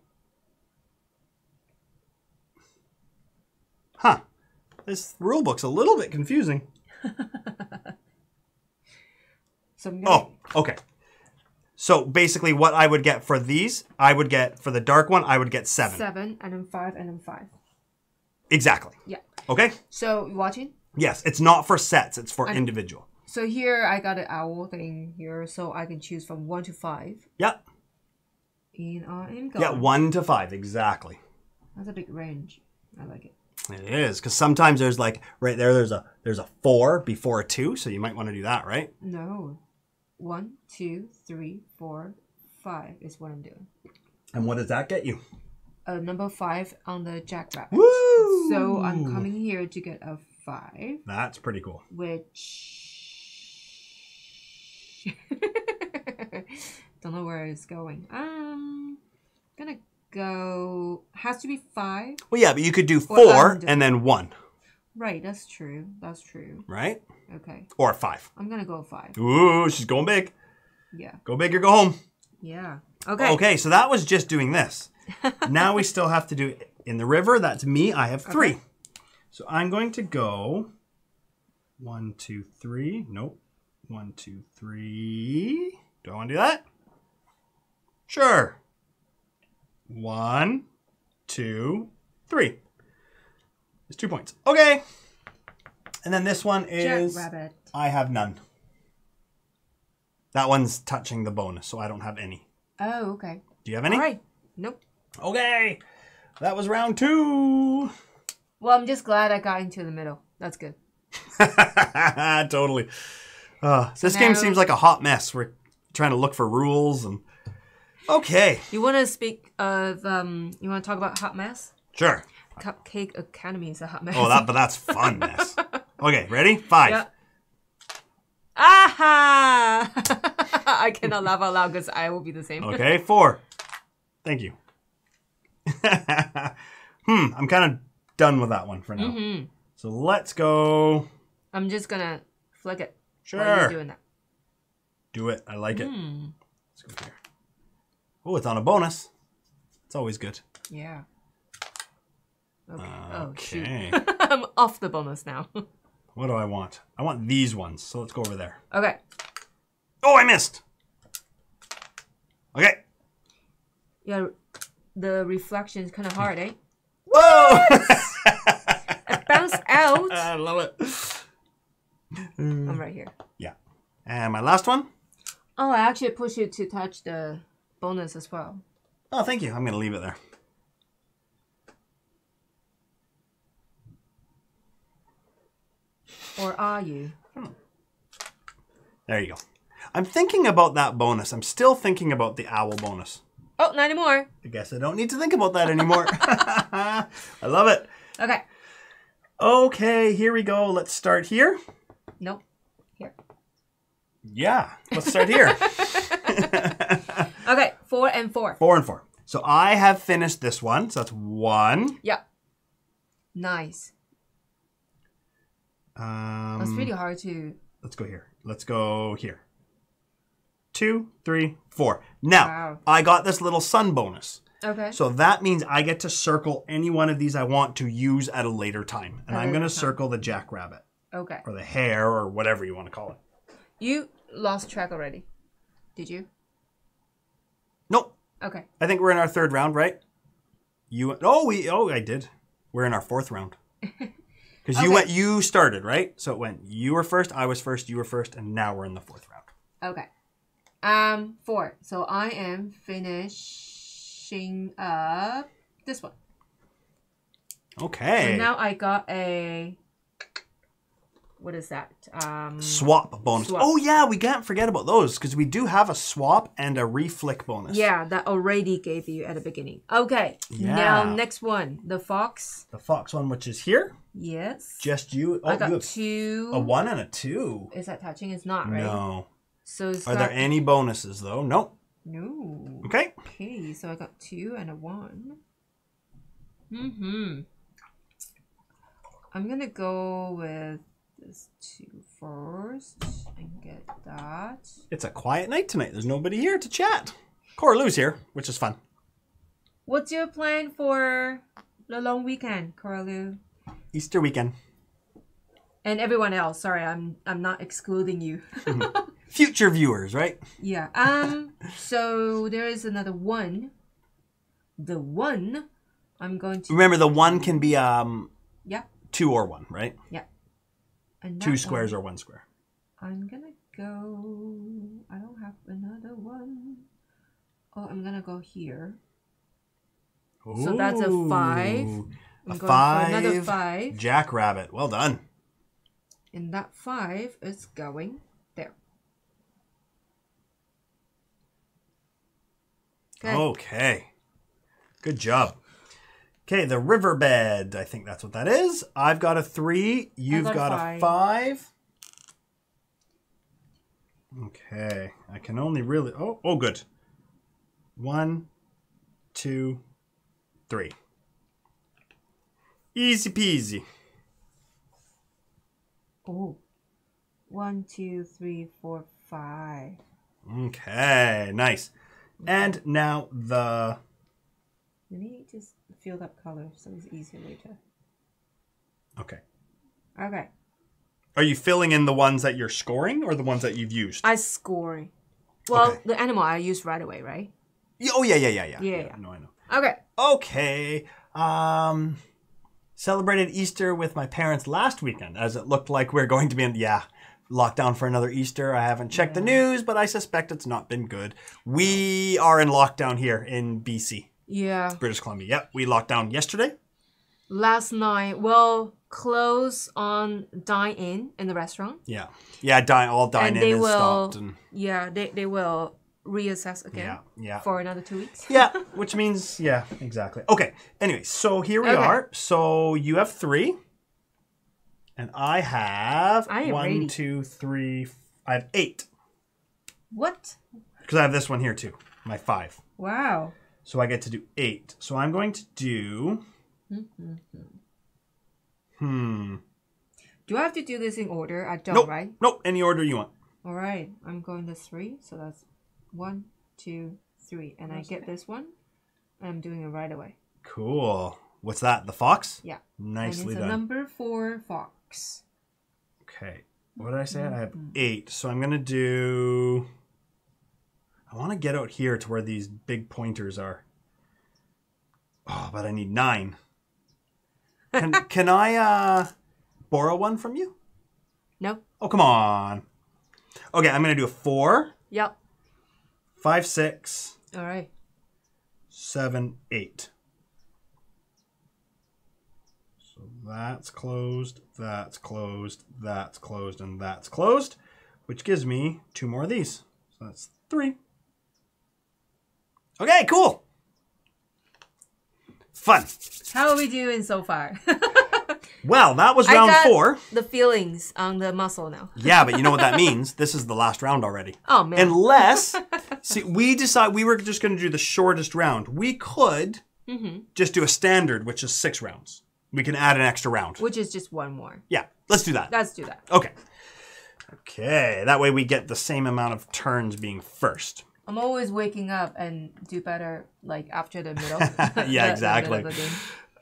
Huh. This rule book's a little bit confusing. So I'm gonna, Oh, okay. So basically, what I would get for these, I would get for the dark one, I would get seven. seven and then five and then five. Exactly. Yeah. Okay. So you watching? Yes, it's not for sets; it's for And- individual. So here I got an owl thing here, so I can choose from one to five. Yeah. And I am going. Yeah, one to five exactly. That's a big range. I like it. It is because sometimes there's like right there. There's a there's a four before a two, so you might want to do that, right? No. One, two, three, four, five is what I'm doing. And what does that get you? Uh, number five on the jackrabbit. Woo! So I'm coming here to get a five, That's pretty cool. which don't know where it's going. Um, gonna go. Has to be five. Well, yeah, but you could do four and then one, Right. That's true. That's true. right? Okay. Or five. I'm gonna go five. Ooh, she's going big. Yeah. Go big or go home. Yeah. Okay. Okay, so that was just doing this. now we still have to do in the river. That's me. I have three. Okay. So I'm going to go one, two, three. Nope. One, two, three. Do I want to do that? Sure. One, two, three. It's two points. Okay. And then this one is Jackrabbit. I have none. That one's touching the bonus, so I don't have any. Oh, okay. Do you have any? All right. Nope. Okay. That was round two. Well, I'm just glad I got into the middle. That's good. totally. Uh, this game seems like a hot mess. We're trying to look for rules and. Okay, You want to speak of um? You want to talk about hot mess? sure. Cupcake Academy is a hot mess. Oh, that but that's fun mess. Okay, ready? Five. Yeah. Aha! I cannot laugh out loud because I will be the same. Okay, four. Thank you. hmm, I'm kind of done with that one for now. Mhm. So let's go. I'm just gonna flick it. Sure. doing that. Do it. I like it. Hmm. Let's go here. Oh, it's on a bonus. It's always good. Yeah. Okay. Oh shoot. Okay. I'm off the bonus now. what do I want? I want these ones. So let's go over there. okay. Oh, I missed. Okay. Yeah. The reflection is kind of hard, eh? Whoa! It bounced out. I love it. I'm right here. Yeah. And my last one. Oh, I actually push you to touch the bonus as well. Oh, thank you. I'm going to leave it there. Or are you? Hmm. There you go. I'm thinking about that bonus. I'm still thinking about the owl bonus. Oh, not anymore. I guess I don't need to think about that anymore. I love it. Okay. Okay, here we go. Let's start here. Nope. Here. Yeah, let's start here. Okay. Four and four. four and four. So I have finished this one. So that's one. Yeah. Nice. Um, That's really hard to. Let's go here. Let's go here. Two, three, four. Now, Wow. I got this little sun bonus. Okay. So that means I get to circle any one of these I want to use at a later time. And At I'm going to circle the jackrabbit Okay. or the hare or whatever you want to call it. You lost track already. Did you? Nope. Okay. I think we're in our third round, right? You Oh, we oh, I did. We're in our fourth round. Cuz you went you started, right? So it went you were first, I was first, you were first, and now we're in the fourth round. Okay. Um, four. So I am finishing up this one. Okay. So now I got a. What is that? Um, swap bonus. Swap. Oh yeah, we can't forget about those because we do have a swap and a reflick bonus. yeah, that already gave you at the beginning. Okay. Yeah. Now next one, the fox. The fox one, which is here, Yes. just you. Oh, I you got have two. a one and a two. Is that touching? It's not right. No. So it's Are there any bonuses though? Nope. No. Okay. Okay, so I got two and a one. Mm-hmm. I'm gonna go with this two first and get that. It's a quiet night tonight. There's nobody here to chat. Coralou's here, which is fun. What's your plan for the long weekend, Coralu? Easter weekend. And everyone else. Sorry, I'm I'm not excluding you. Future viewers, right? yeah. Um. So there is another one. The one. I'm going to. Remember, the one can be um Yeah. two or one, right? And that Two squares or one square. I'm gonna go. I don't have another one. Oh, I'm gonna go here. So that's a five. I'm A for another five. five. Jackrabbit. Well done. And that five is going there. Okay. Okay. Good job. Okay, the riverbed. I think that's what that is. I've got a three. You've got a got, a five. five. Okay. I can only really. Oh, oh, good. One, two, three. Easy peasy. Oh. One, two, three, four, five. Okay, nice. And now the Let me just fill that color so it's easier later. okay. Okay. Are you filling in the ones that you're scoring or the ones that you've used? I scoring. Well, Okay. the animal I use right away, right? Yeah, oh yeah, yeah, yeah, yeah. Yeah, yeah. No, I know. Okay. Okay. Um celebrated Easter with my parents last weekend as it looked like we are going to be in yeah, lockdown for another Easter. I haven't checked the news, but I suspect it's not been good. We are in lockdown here in BC, Yeah. British Columbia. Yep, we locked down yesterday. Last night, well, close on dine in in the restaurant. Yeah. Yeah, dine all dine and in they will, stopped and yeah, they, they will reassess again yeah, yeah. for another two weeks. yeah, which means yeah, exactly. Okay. Anyway, so here we Okay. are. So you have three, and I have I one, ready. two, three. I have eight What? because I have this one here too. My five. Wow. So I get to do eight. So I'm going to do. Hmm. Do I have to do this in order? I don't, Nope. right? Nope. Any order you want. All right. I'm going to three. So that's one, two, three. And I get this one. And I'm doing it right away. Cool. What's that? The fox. Yeah. Nicely and it's done. a number four fox. Okay. What did I say? I have Mm-hmm. eight. So I'm gonna do. I want to get out here to where these big pointers are. Oh, but I need nine. Can can I uh borrow one from you? No. Oh come on. Okay, I'm gonna do a four, Yep. five, six, All right. seven, eight. So that's closed, that's closed, that's closed, and that's closed, which gives me two more of these. So that's three. Okay, cool. Fun. How are we doing so far? Well, that was I round got four. The feelings on the muscle now. Yeah, but you know what that means? This is the last round already. Oh man. Unless, see, we decide we were just going to do the shortest round. We could Mm-hmm. just do a standard, which is six rounds. We can add an extra round. Which is just one more. Yeah, let's do that. Let's do that. Okay. Okay, that way we get the same amount of turns being first. I'm always waking up and do better like after the middle. Yeah, the- exactly. middle the.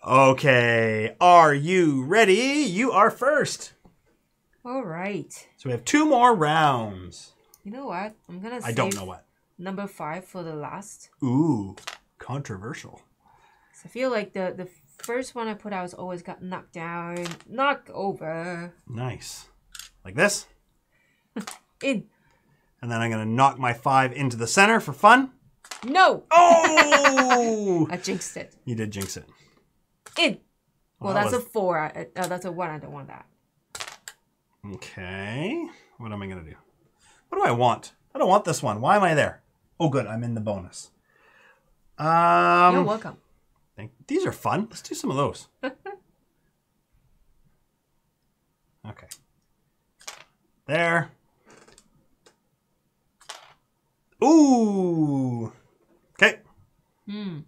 Okay, are you ready? You are first. All right. So we have two more rounds. You know what? I'm gonna. I don't know what. Number five for the last. Ooh, controversial. I feel like the the first one I put out was always got knocked down, knocked over. Nice. Like this. In. And then I'm going to knock my five into the center for fun. No. Oh! I jinxed it. you did jinx it. In. Well, that that's was- a four. I- Uh, that's a one. I don't want that. Okay. What am I going to do? What do I want? I don't want this one. Why am I there? Oh, good. I'm in the bonus. You're Um, welcome. think- these are fun. Let's do some of those. okay. There. Ooh. Okay. Hmm.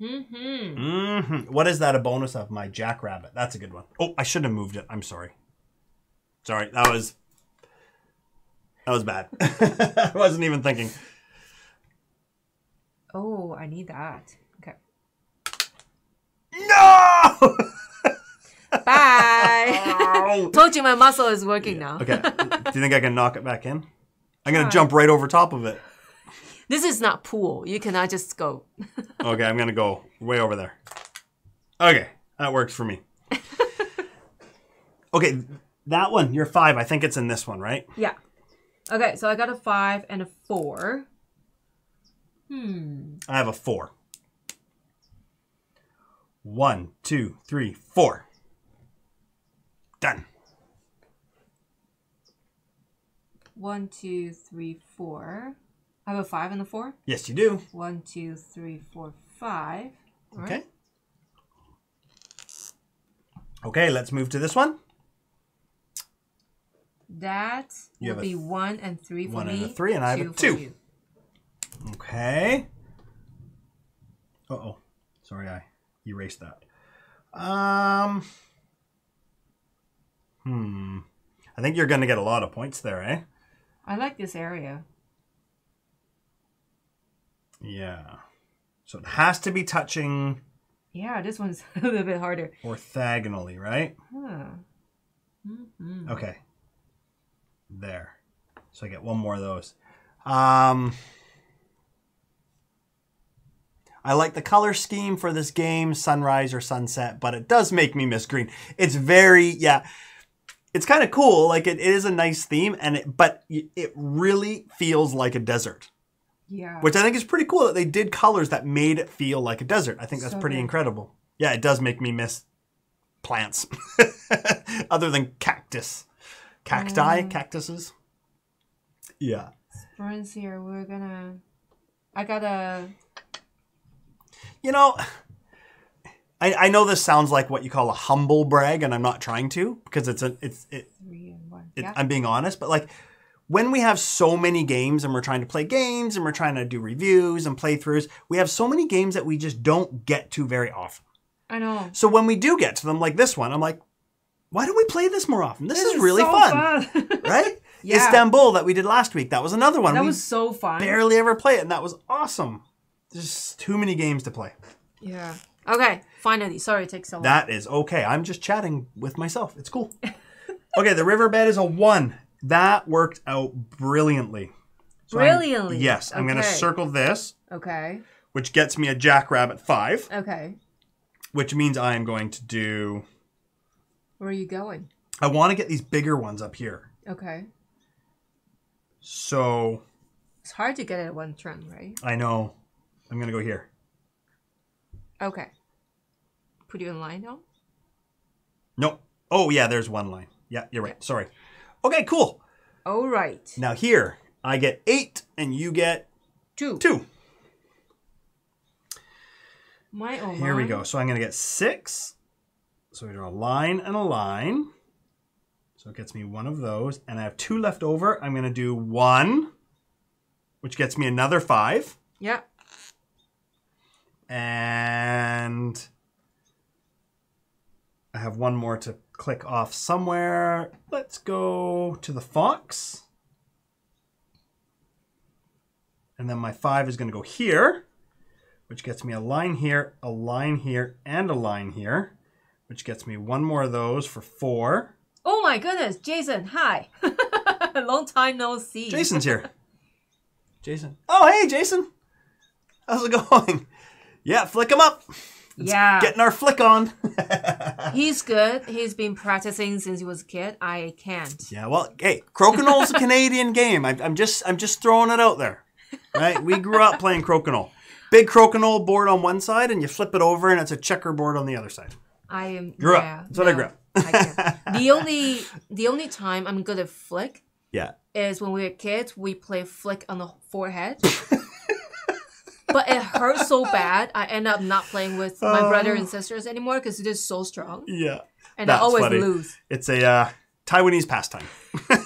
Hmm. hmm What is that a bonus of? My jackrabbit. That's a good one. Oh, I should have moved it. I'm sorry. Sorry. That was. That was bad. I wasn't even thinking. Oh, I need that. Okay. No! Bye. Told you my muscle is working now. okay. Do you think I can knock it back in? I'm going to Try. jump right over top of it. This is not pool. You cannot just go. Okay, I'm going to go way over there. Okay. That works for me. Okay. That one, you're five. I think it's in this one, right? Yeah. Okay, so I got a five and a four. Hmm. I have a four. One, two, three, four. Done. One, two, three, four. I have a five and a four. Yes, you do. One, two, three, four, five. All right. Okay. Okay, let's move to this one. That You will be one and three for one me. and a three, and I have a two. Okay. Uh oh. Sorry, I erased that. Um. Hmm. I think you're going to get a lot of points there, eh? I like this area. Yeah. So it has to be touching Yeah, this one's a little bit harder. orthogonally, right? Huh. Mhm. Okay. There. So I get one more of those. Um, I like the color scheme for this game, sunrise or sunset, but it does make me miss green. It's very, yeah, it's kind of cool. Like it, it is a nice theme, and it, but it really feels like a desert, Yeah. which I think is pretty cool that they did colors that made it feel like a desert. I think that's So pretty good. incredible. Yeah, it does make me miss plants, other than cactus, cacti, Mm. cactuses. Yeah. Burns here. We're gonna. I gotta. You know, I, I know this sounds like what you call a humble brag, and I'm not trying to because it's a it's it, Three and one. it. I'm being honest, but like when we have so many games and we're trying to play games and we're trying to do reviews and playthroughs, we have so many games that we just don't get to very often. I know. So when we do get to them, like this one, I'm like, why don't we play this more often? This, is, is really so fun, fun. right? Yeah. Istanbul that we did last week, that was another one. that we was so fun. barely ever play it, and that was awesome. There's too many games to play. Yeah. Okay. Finally. Sorry it takes so long. That is okay. I'm just chatting with myself. It's cool. okay, the riverbed is a one. That worked out brilliantly. So I'm- Brilliantly. yes, I'm going to circle this, Okay. which gets me a jackrabbit five, Okay. which means I am going to do. Where are you going? I want to get these bigger ones up here. Okay. So It's hard to get it at one turn, right? I know I'm going to go here. Okay. Put you in line now. Nope. Oh, yeah, there's one line. Yeah, you're right. Sorry. Okay, cool. All right. Now here, I get eight and you get Two. two. My oh Here we go. So I'm going to get six. So we draw a line and a line. So it gets me one of those. And I have two left over. I'm going to do one, which gets me another five. Yeah. And I have one more to click off somewhere. Let's go to the fox. And then my five is going to go here, which gets me a line here, a line here, and a line here, which gets me one more of those for four. Oh my goodness, Jason, hi. Long time no see. Jason's here. Jason. Oh, hey, Jason. How's it going? Yeah, flick him up. yeah. Getting our flick on. He's good. He's been practicing since he was a kid. I can't. Yeah, well, hey, Crokinole is a Canadian game. I, I'm just, I'm just throwing it out there, right? We grew up playing Crokinole. Big Crokinole board on one side, and you flip it over, and it's a checkerboard on the other side. I am Grew up. yeah, That's what I grew up. I can't. the only the only time I'm good at flick Yeah, is when we were kids. We play flick on the forehead. But it hurts so bad. I end up not playing with my brother and sisters anymore because it is so strong, yeah. and I always funny. lose. It's a uh, Taiwanese pastime.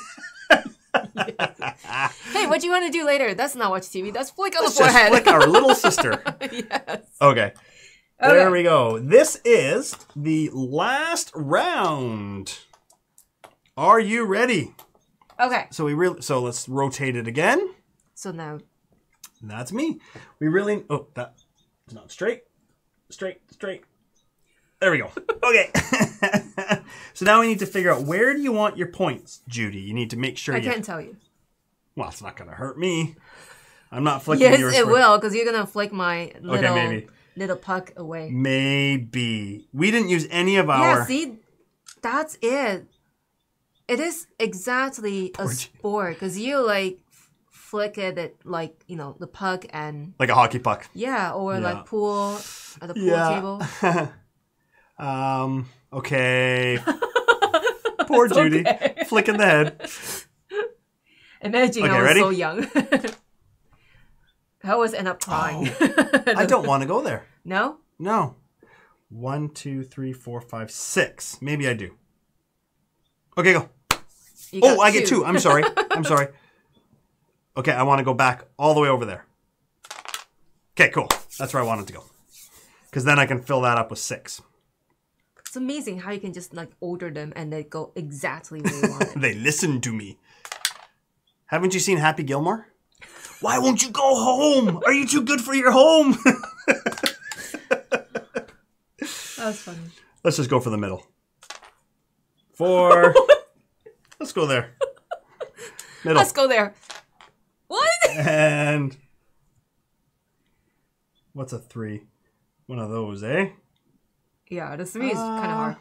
Hey, what do you want to do later? That's not watch TV. That's flick on Let's the just forehead. flick our little sister. yes. Okay. Okay. There we go. This is the last round. Are you ready? Okay. So we really so let's rotate it again. So now, And that's me. We really oh that's not straight. Straight, straight. There we go. Okay. so now we need to figure out where do you want your points, Judie? You need to make sure I you can't tell you. Well, it's not gonna hurt me. I'm not flicking Yes, yours it for- will, because you're gonna flick my little maybe. little puck away. Maybe. We didn't use any of our... Yeah, see, that's it. It is exactly a Poor J- sport because you like flick it at like you know the puck and like a hockey puck. yeah, or Yeah. like pool at the pool table. um. Okay. Poor Judie, okay. flicking the head. Imagine Okay, I was ready? so young. I always end up crying. I don't want to go there. No. No. One, two, three, four, five, six. Maybe I do. Okay, go. You Oh, I get two. I'm sorry. I'm sorry. Okay, I want to go back all the way over there. Okay, cool. That's where I wanted to go. because then I can fill that up with six. It's amazing how you can just like order them and they go exactly where you want it. They listen to me. Haven't you seen Happy Gilmore? Why won't you go home? Are you too good for your home? That was funny. Let's just go for the middle. Four. Let's go there. Middle. Let's go there. And what's a three? One of those, eh? yeah, the three is kind of hard.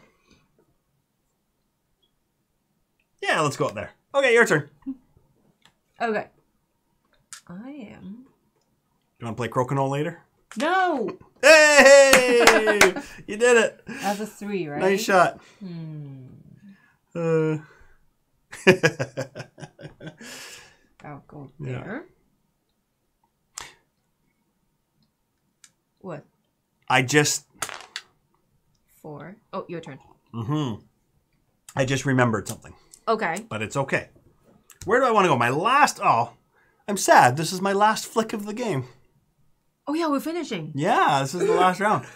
Yeah, let's go up there. Okay, your turn. Okay. I am. You want to play Crokinole later? No! Hey! you did it. That's a three, right? Nice shot. Hmm. Uh, I'll go Yeah. What? I just, Four. Oh, your turn. Mm-hmm. I just remembered something, Okay. but it's okay. Where do I want to go? My last. Oh, I'm sad. This is my last flick of the game. Oh, yeah, we're finishing. Yeah, this is the last round.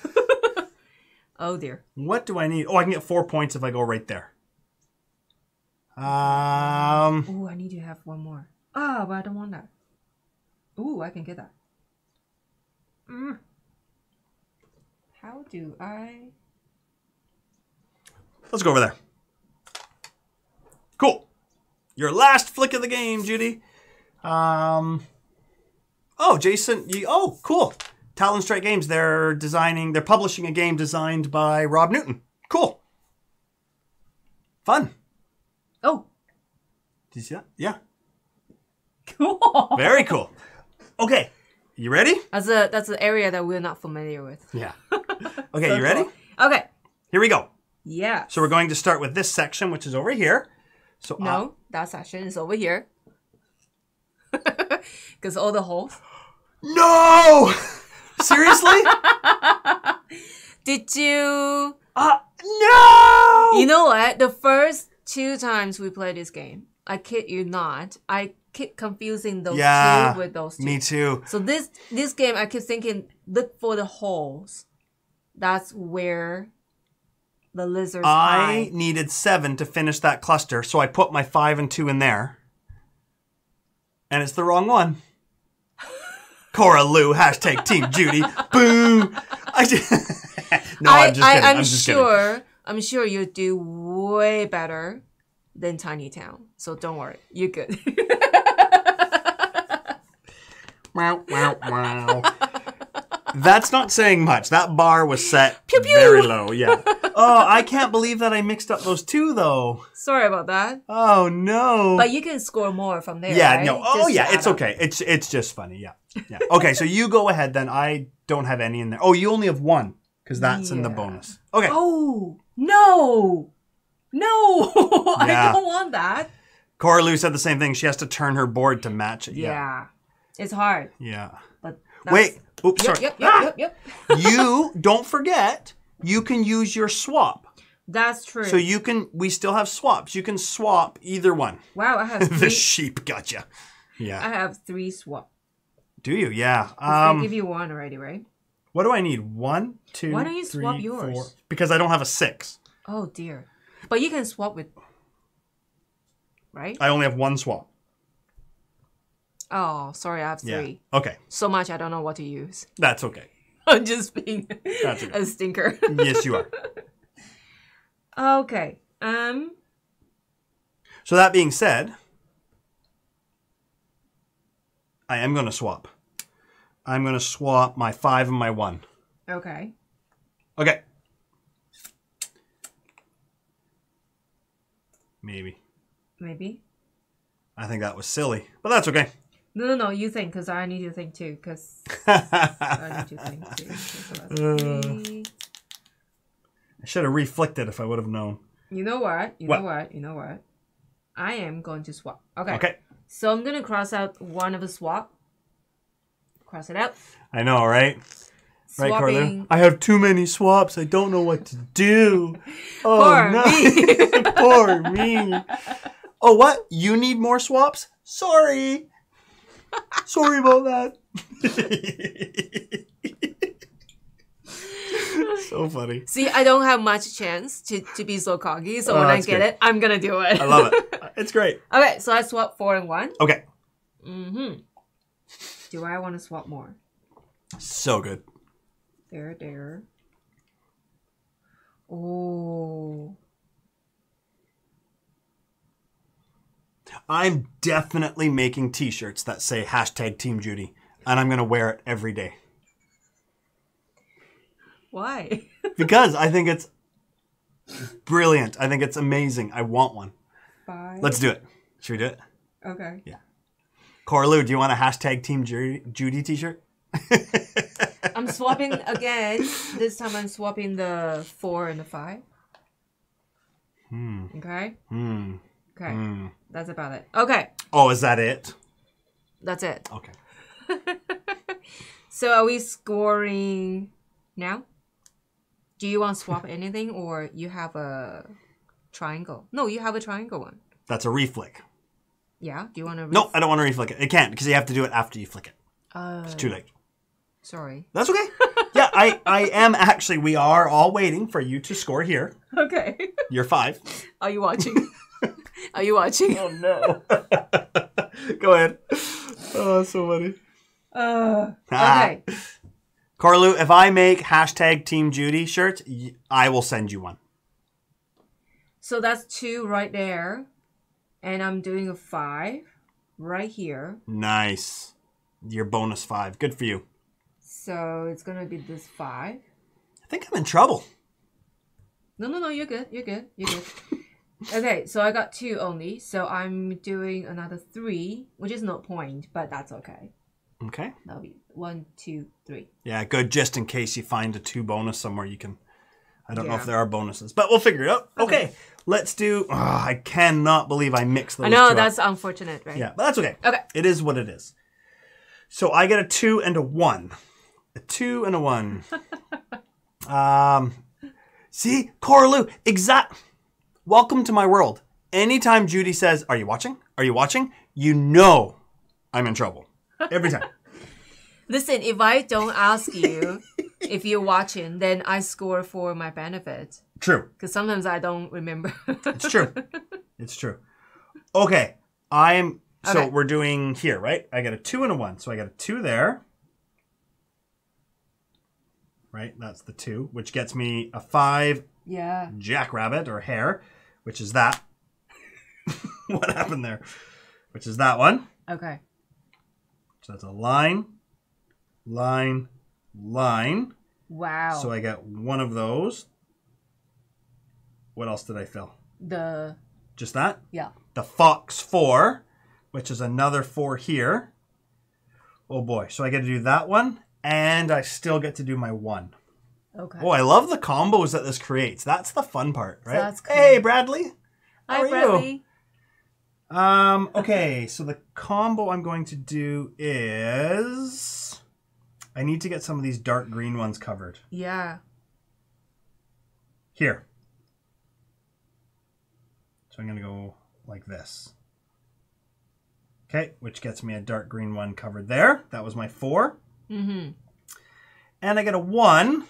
Oh, dear. What do I need? Oh, I can get four points if I go right there. Um, Oh, I need to have one more. Ah, but I don't want that. Ooh, I can get that. Mm. How do I? let's go over there. Cool. Your last flick of the game, Judie. Um. Oh, Jason. You, oh, cool. Talon Strike Games. They're designing. They're publishing a game designed by Rob Newton. Cool. Fun. Oh, Did you see that? Yeah. cool. Very cool. Okay. You ready? That's a that's an area that we're not familiar with. Yeah. Okay. you ready? Okay. Here we go. Yeah. So we're going to start with this section, which is over here. So uh, No, that section is over here. Because all the holes. no. Seriously? Did you? Uh, no. You know what? The first two times we played this game, I kid you not, I keep confusing those Yeah, two with those two. Me too. So this this game, I keep thinking, look for the holes. That's where the lizards I hide. needed seven to finish that cluster, so I put my five and two in there. And it's the wrong one. Cora Lou, hashtag Team Judie. Boo. I just, no, I, I'm just I, kidding. I'm, I'm just kidding. sure. I'm sure you do way better than Tiny Town. So don't worry, you're good. Wow, wow, wow. That's not saying much. That bar was set Pew, pew. very low. Yeah. Oh, I can't believe that I mixed up those two though. Sorry about that. Oh no. But you can score more from there. yeah, right? no. Oh Just yeah, it's up. okay. It's it's just funny. Yeah. Yeah. Okay, so you go ahead then. I don't have any in there. Oh, you only have one because that's in the bonus. Okay. Oh no, no! Yeah. I don't want that. Cora Lou said the same thing. She has to turn her board to match it. Yeah, Yeah. it's hard. Yeah. But that's- Wait. Oops. Yep, Sorry. yep, yep, yep, yep. you don't forget. You can use your swap. That's true. So you can. We still have swaps. You can swap either one. wow, I have three. the three. sheep gotcha. Yeah. I have three swap. Do you? Yeah. I Um. give you one already, right? What do I need? One, two, Why don't you swap yours? four- Because I don't have a six. Oh dear. But you can swap with. Right? I only have one swap. Oh, sorry, I have Yeah. three. Okay. So much I don't know what to use. That's okay. I'm just being okay. a stinker. yes, you are. okay. Um. So that being said, I am going to swap. I'm going to swap my five and my one. Okay. Okay. Maybe. Maybe. I think that was silly, but that's okay. No, no, no. You think, because I need to think too. Because I need to think too. So Uh. I should have reflicked it if I would have known. You know what? You What? know what? You know what? I am going to swap. Okay. Okay. So I'm gonna cross out one of the swap. Cross it out. I know, right? Right, Carla? I have too many swaps. I don't know what to do. Oh, Poor no. me. Poor me. Oh, what? You need more swaps? Sorry. Sorry about that. so funny. See, I don't have much chance to, to be so cocky. So Oh, when I get good. it, I'm gonna do it. I love it. It's great. okay, so I swap four and one. Okay. Mm-hmm. Do I want to swap more? So good. There, there. Oh. I'm definitely making t-shirts that say hashtag Team Judie. And I'm gonna wear it every day. Why? Because I think it's brilliant. I think it's amazing. I want one. Five. Let's do it. Should we do it? Okay. Yeah. Corlu, do you want a hashtag Team Judie, Judie t-shirt? I'm swapping again. This time I'm swapping the four and the five. Hmm. Okay. Hmm. Okay. Hmm. That's about it. Okay. Oh, is that it? That's it. Okay. So are we scoring now? Do you want to swap anything or you have a triangle? No, you have a triangle one. That's a reflick. Yeah. Do you want to? No, I don't want to reflick it. It can't because you have to do it after you flick it. Uh, It's too late. sorry. That's okay. yeah, I, I am actually. We are all waiting for you to score here. Okay. You're five. Are you watching? are you watching? Oh no. Go ahead. Oh, so funny. Uh, Ah. okay. Corlu, if I make hashtag Team Judie shirts, I will send you one. So that's two right there. And I'm doing a five right here. Nice. Your bonus five. Good for you. So it's gonna be this five. I think I'm in trouble. No, no, no, you're good. You're good. You're good. okay, so I got two only. So I'm doing another three, which is not point, but that's okay. Okay. That'll be one, two, three. Yeah, good. Just in case you find a two bonus somewhere, you can. I don't know if there are bonuses, but we'll figure it out. Okay, let's do. oh, I cannot believe I mixed those. I know two up. that's unfortunate, right? Yeah, but that's okay. Okay. It is what it is. So I get a two and a one. A two and a one. um, see, Coraloo, exact. Welcome to my world. Anytime Judie says, "Are you watching? Are you watching?" You know, I'm in trouble every time. Listen, if I don't ask you if you're watching, then I score for my benefit. True. Because sometimes I don't remember. It's true. it's true. Okay, I'm. So Okay. we're doing here, right? I got a two and a one. So I got a two there. Right? That's the two, which gets me a five yeah. jackrabbit or hare, which is that. what happened there? Which is that one. Okay. So that's a line, line, line. Wow. So I get one of those. What else did I fill? the Just that? yeah. the Fox 4, which is another 4 here. Oh boy, so I get to do that one, and I still get to do my 1. Okay. Oh, I love the combos that this creates. That's the fun part, right? That's cool. Hey, Bradley. Hi, how are you? Bradley. Um, okay, so the combo I'm going to do is I need to get some of these dark green ones covered. Yeah. Here. So I'm going to go like this. Okay, which gets me a dark green one covered there. That was my four. Mm-hmm. And I get a one,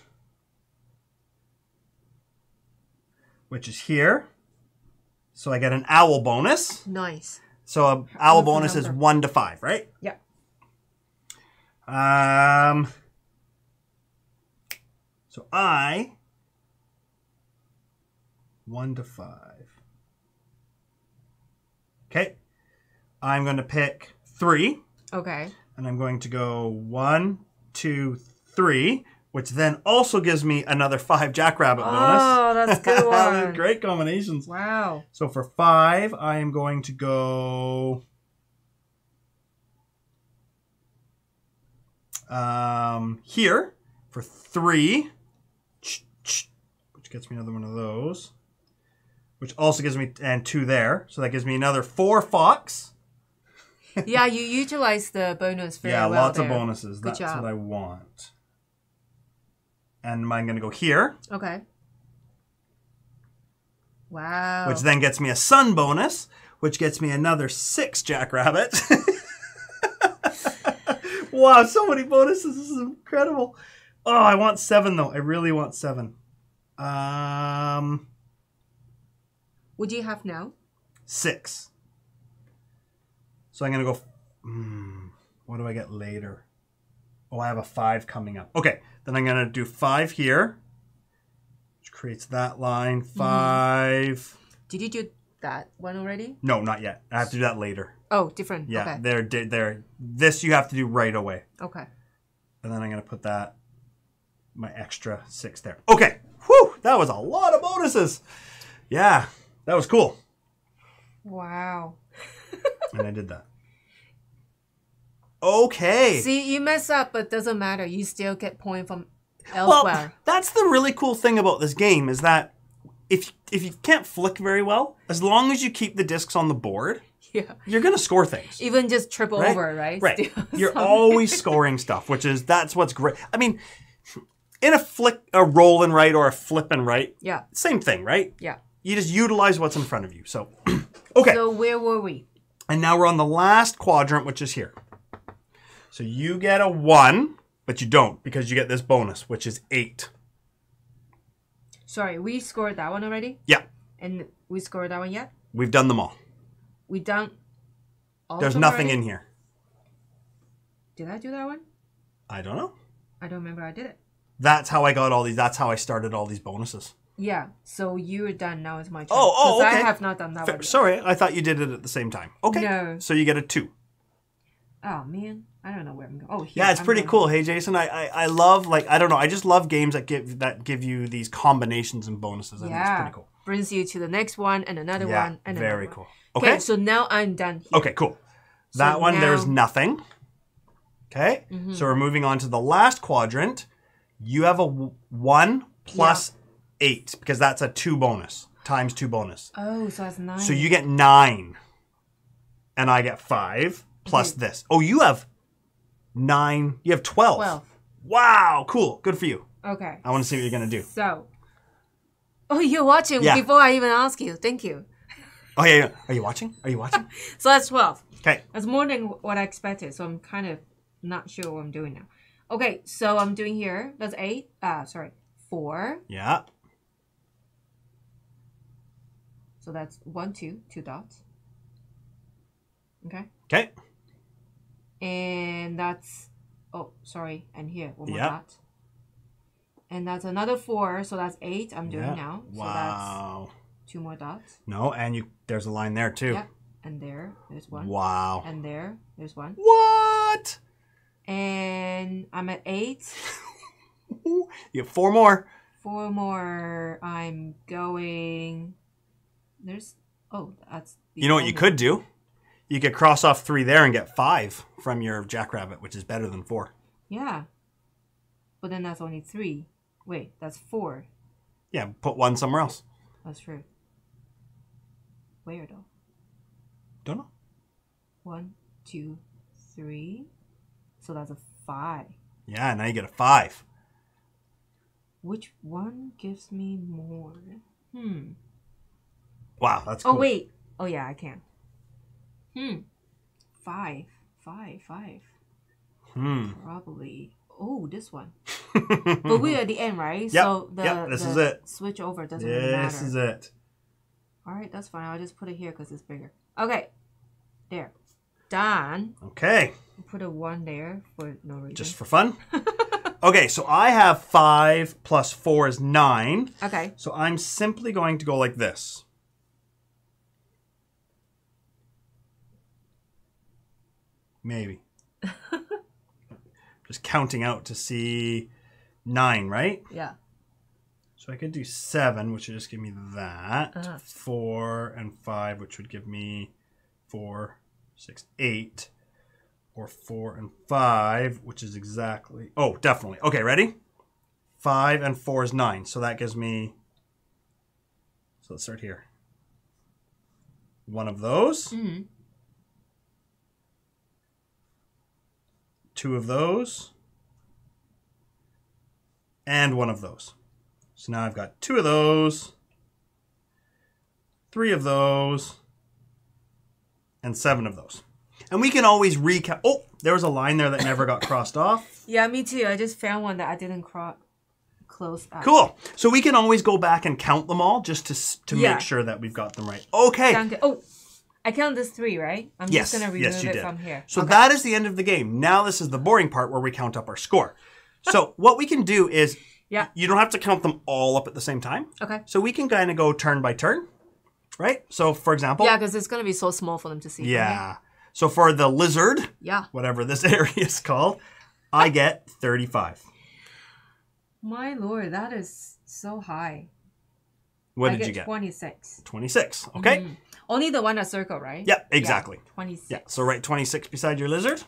which is here. So I get an owl bonus. Nice. So a owl bonus is one to five, right? Yep. Um. So I one to five. Okay. I'm going to pick three, Okay. and I'm going to go one, two, three, which then also gives me another five jackrabbit bonus. Oh, that's a good one. Great combinations. Wow. So for five, I am going to go. Um, here for three, which gets me another one of those, which also gives me and two there, so that gives me another four fox. yeah, you utilize the bonus very yeah, well lots of bonuses. Good That's job. what I want. And I'm going to go here, Okay. Wow. which then gets me a sun bonus, which gets me another six jackrabbits. wow, so many bonuses. This is incredible. Oh, I want seven though. I really want seven. Um, What do you have now? six. So I'm gonna go. Hmm, what do I get later? Oh, I have a five coming up. Okay, then I'm gonna do five here, which creates that line. Mm-hmm. 5 Did you do that one already? No, not yet. I have to do that later. Oh, different. Yeah, Okay. they're they're this you have to do right away, Okay. and then I'm gonna put that my extra six there. Okay, whew, that was a lot of bonuses. Yeah, that was cool, Wow. and I did that. Okay. See, you mess up, but doesn't matter. You still get point from elsewhere. well, that's the really cool thing about this game is that if if you can't flick very well, as long as you keep the discs on the board, yeah. you're gonna score things. Even just triple Right? over, right? Right. Still You're something. always scoring stuff, which is that's what's great. I mean, in a flick, a roll and write or a flip and write, Yeah. same thing, right? Yeah. You just utilize what's in front of you. So, okay. So where were we? and now we're on the last quadrant, which is here. So you get a one, but you don't because you get this bonus, which is eight. Sorry, we scored that one already? Yeah, And we scored that one yet? we've done them all. We done all There's nothing already? in here. Did I do that one? I don't know. I don't remember I did it. That's how I got all these. That's how I started all these bonuses. Yeah. So you're done. Now it's my turn. Oh, oh, okay. I have not done that Fair- one. yet. Sorry, I thought you did it at the same time. Okay. No. So you get a two. Oh man, I don't know where I'm going. Oh, here, Yeah, it's I'm pretty cool. Hey, Jason, I, I I love like I don't know. I just love games that give that give you these combinations and bonuses. I think it's pretty cool. Brings you to the next one and another Yeah, one and very another one. cool. Okay. Okay. so now I'm done here. Okay, cool. that one there's nothing. Okay. Mm-hmm. So we're moving on to the last quadrant. You have a w- one plus eight because that's a two bonus times two bonus. Oh, so that's nine. So you get nine, and I get five plus Okay. this. Oh, you have nine. You have twelve. twelve. Wow, cool. Good for you. Okay. I want to see what you're gonna do. So. Oh, you're watching Yeah. before I even ask you. Thank you. Oh yeah, yeah. Are you watching? Are you watching? So that's twelve. Okay. That's more than what I expected. So I'm kind of not sure what I'm doing now. Okay, so I'm doing here. That's eight. Ah, sorry, four. Yeah. So that's one, two, two dots. Okay, Okay. And that's oh, sorry, and here one more Yeah. dot. And that's another four. So that's eight. I'm doing now. So Wow. that's two more dots. No, and you there's a line there too. Yeah, and there, there's one. Wow. And there, there's one. What? And I'm at eight. You have four more. Four more. I'm going. There's. Oh, that's. You know what you could do? You could cross off three there and get five from your jackrabbit, which is better than four. Yeah. But then that's only three. Wait, that's four. Yeah, put one somewhere else. That's true. Where though? Don't know. One, two, three. So that's a five. Yeah, now you get a five. Which one gives me more? Hmm. Wow, that's cool. Oh wait. Oh yeah, I can. Hmm. Five. Five. Five. Hmm. Probably. Oh, this one. But we're at the end, right? Yep, So the, yep, this the is it. switch over doesn't really matter. this is it. All right, that's fine. I'll just put it here because it's bigger. Okay. There. Done. Okay, Put a one there for no reason. just for fun. okay, so I have five plus four is nine. okay. So I'm simply going to go like this. Maybe. Just counting out to see nine, right? Yeah. So I could do seven, which would just give me that. Uh-huh. Four and five, which would give me four, six, eight. Or four and five, which is exactly. Oh, definitely. Okay, ready? Five and four is nine. So that gives me. So let's start here. One of those, hmm two of those, and one of those. So now I've got two of those, three of those, and seven of those. And we can always recap. Oh, there was a line there that never got crossed off. Yeah, me too. I just found one that I didn't cro- close out. Cool. So we can always go back and count them all just to to Yeah. make sure that we've got them right. Okay. Oh, I count this three, right? I'm Yes. just gonna remove Yes, you it did. from here. So Okay. that is the end of the game. Now this is the boring part where we count up our score. So what we can do is Yeah. you don't have to count them all up at the same time. Okay. So we can kind of go turn by turn, right? So for example, Yeah, because it's gonna be so small for them to see. right? yeah. So for the lizard, Yeah. whatever this area is called, I get 35. My lord, that is so high. What I did you get get? 26. 26. Okay. Mhm. Only the one a circle, right? Yeah, exactly. 26. Yeah, so write 26 beside your lizard.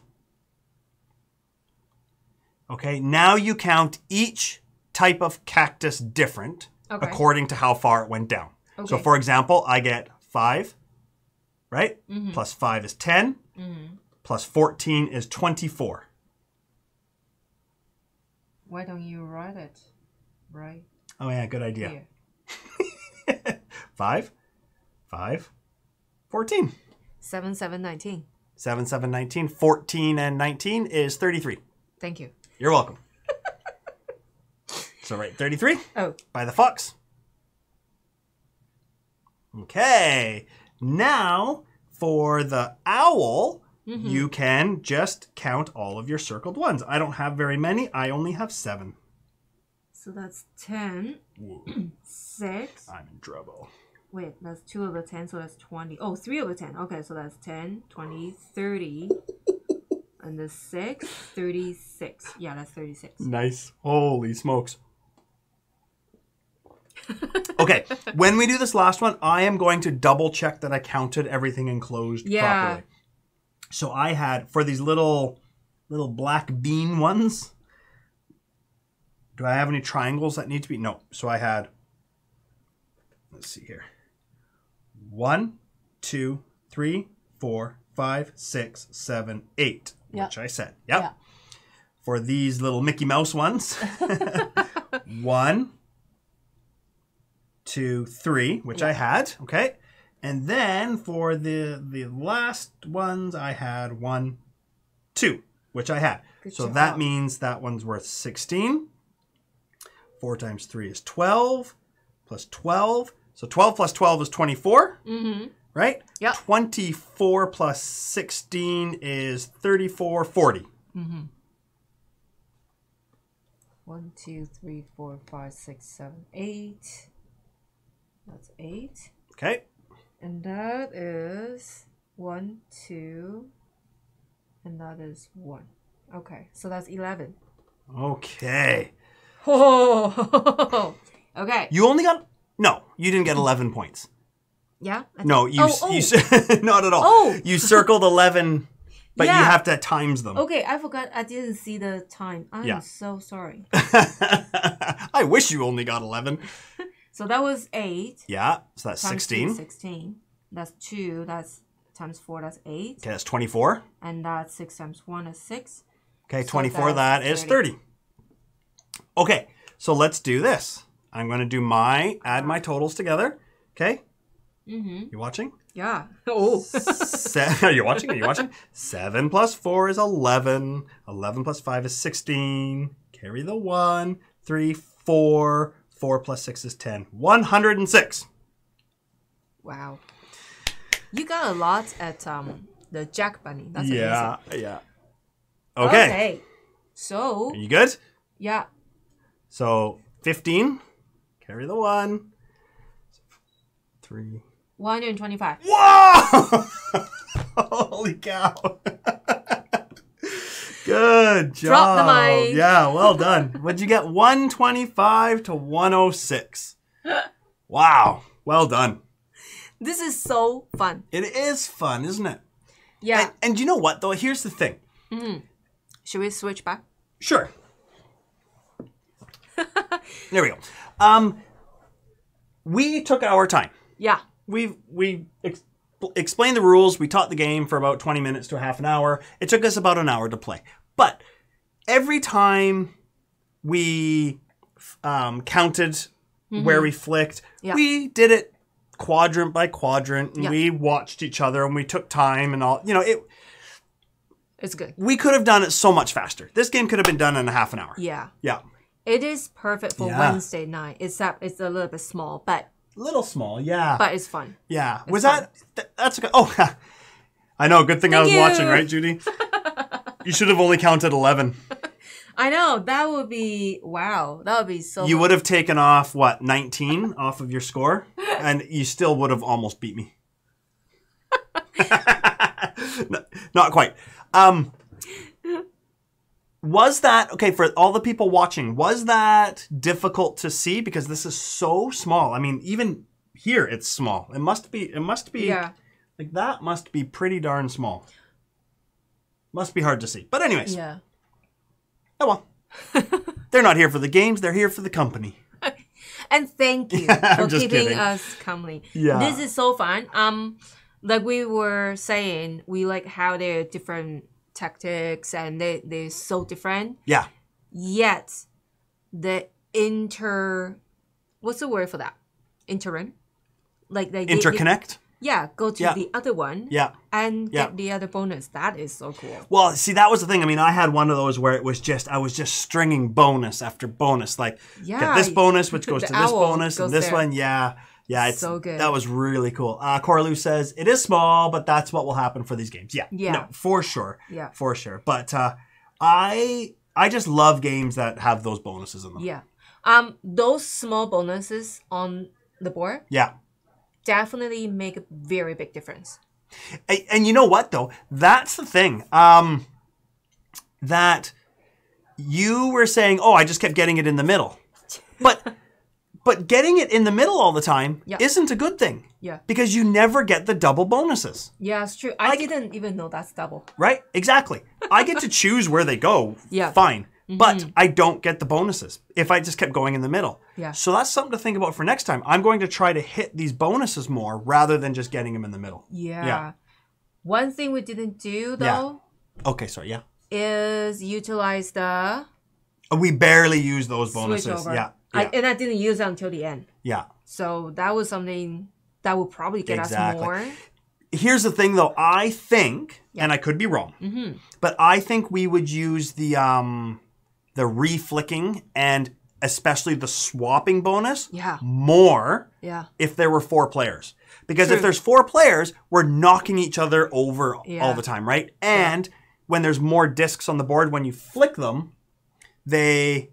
Okay, now you count each type of cactus different Okay. according to how far it went down. Okay. So for example, I get 5, right? Mm-hmm. Plus 5 is 10. plus 14 is 24. Why don't you write it right Oh yeah, good idea. here? 5, 5, 14. 7, 7, 19. 7, 7, 19. 14 and 19 is 33. Thank you. You're welcome. so write, 33 Oh, by the fox. Okay. Now for the owl, Mm-hmm. you can just count all of your circled ones. I don't have very many. I only have seven. so that's 10, 6. I'm in trouble. Wait, that's 2 over 10, so that's 20. Oh, 3 over 10. Okay, so that's 10, 20, 30. and the 6, 36. Yeah, that's 36. Nice. Holy smokes. okay, when we do this last one, I am going to double check that I counted everything enclosed Yeah. properly. So I had for these little little black bean ones. Do I have any triangles that need to be? No. So I had let's see here. One, two, three, four, five, six, seven, eight. Yeah. Which I said. Yep Yeah. for these little Mickey Mouse ones. One, two, three, which I had. Okay. And then for the the last ones, I had one, two, which I had. Good so job. that means that one's worth 16. Four times three is 12, plus 12. So 12 plus 12 is 24, Mm-hmm. right? Yeah. 24 plus 16 is 34, 40. Mm-hmm. 1, 2, 3, 4, 5, 6, 7, 8. That's 8. Okay. And that is 1, 2. And that is 1. Okay, so that's 11. Okay. Oh, okay. You only got no. You didn't get eleven points. Yeah? No, you Oh, you oh. s- not at all. Oh. You circled eleven, but you have to times them. Okay, I forgot. I didn't see the time. I'm Yeah. so sorry. I wish you only got eleven. So that was 8. Yeah, so that's times two, sixteen. 16. That's 2. That's times 4. That's 8. Okay, that's twenty-four. And that's 6 times 1 is 6. Okay, So twenty-four. that's That is 30. thirty. Okay, so let's do this. I'm going to do my add my totals together. Okay, Mm-hmm. you watching? Yeah. Oh. Se- are you watching? Are you watching? 7 plus 4 is 11. 11 plus 5 is 16. Carry the 1. 3, 4. 4 plus 6 is 10. 106. wow. You got a lot at um the Jack Bunny. That's yeah, yeah. amazing. Okay. So, Are you good? yeah. So 15. Carry the 1. 3. 125. Whoa! Holy cow. Good job. Drop the mic. Yeah, well done. What'd you get? 125 to 106. Wow. Well done. This is so fun. It is fun, isn't it? Yeah. And, and you know what, though? Here's the thing. Mm-hmm. Should we switch back? Sure. there we go. Um, we took our time. Yeah. we we ex- explained the rules. We taught the game for about 20 minutes to a half an hour. It took us about an hour to play. But every time we um, counted where we flicked, Mm-hmm. Yeah. we did it quadrant by quadrant and Yeah. we watched each other and we took time and all. You know, it It's good. We could have done it so much faster. This game could have been done in a half an hour. Yeah. Yeah. It is perfect for Yeah. Wednesday night, except it's a little bit small, but Little small, yeah. but it's fun. yeah. Was fun. that th- that's okay. Oh, I know. Good thing I was Thank watching, right, Judie? you should have only counted 11. I know that would be wow. That would be so. You fun. would have taken off what 19 off of your score and you still would have almost beat me. No, Not quite. Um was that okay for all the people watching? Was that difficult to see because this is so small? I mean, even here it's small. It must be it must be Yeah. like that must be pretty darn small. Must be hard to see. But anyways, Yeah. oh well. They're not here for the games, they're here for the company. And thank you for keeping kidding. us company. Yeah. This is so fun. Um, like we were saying, we like how they're different tactics and they they're so different. Yeah. Yet, the inter, what's the word for that? Interim. Like they they- Interconnect? yeah, go to Yeah. the other one. Yeah. And Yeah. get the other bonus. That is so cool. Well, see, that was the thing. I mean, I had one of those where it was just I was just stringing bonus after bonus, like Yeah. get this bonus, which goes to this bonus, and this there. one, yeah, yeah, it's So good. That was really cool. Uh, Corlu says it is small, but that's what will happen for these games. Yeah, Yeah. no, for sure, Yeah. for sure. But uh, I I just love games that have those bonuses in them. Yeah. Um, those small bonuses on the board Yeah. definitely make a very big difference. And, and you know what though? That's the thing. Um, that you were saying, "Oh, I just kept getting it in the middle," but but getting it in the middle all the time Yeah. isn't a good thing Yeah. because you never get the double bonuses, Yeah, it's true. I didn't even know that's double. right? Exactly. I get to choose where they go. Yeah. Fine. Mm-hmm. But I don't get the bonuses if I just kept going in the middle. Yeah. So that's something to think about for next time. I'm going to try to hit these bonuses more rather than just getting them in the middle. Yeah. Yeah. One thing we didn't do though. Yeah. Okay, sorry. Yeah. is utilize the We barely use those switch bonuses. over. Yeah. I, and I didn't use it until the end. yeah. So that was something that would probably get Exactly. us more. Here's the thing though, I think, and I could be wrong, Mm-hmm. but I think we would use the um the reflicking and especially the swapping bonus Yeah. more Yeah. if there were four players. Because True. if there's four players, we're knocking each other over Yeah. all the time, right? And when there's more discs on the board, when you flick them, they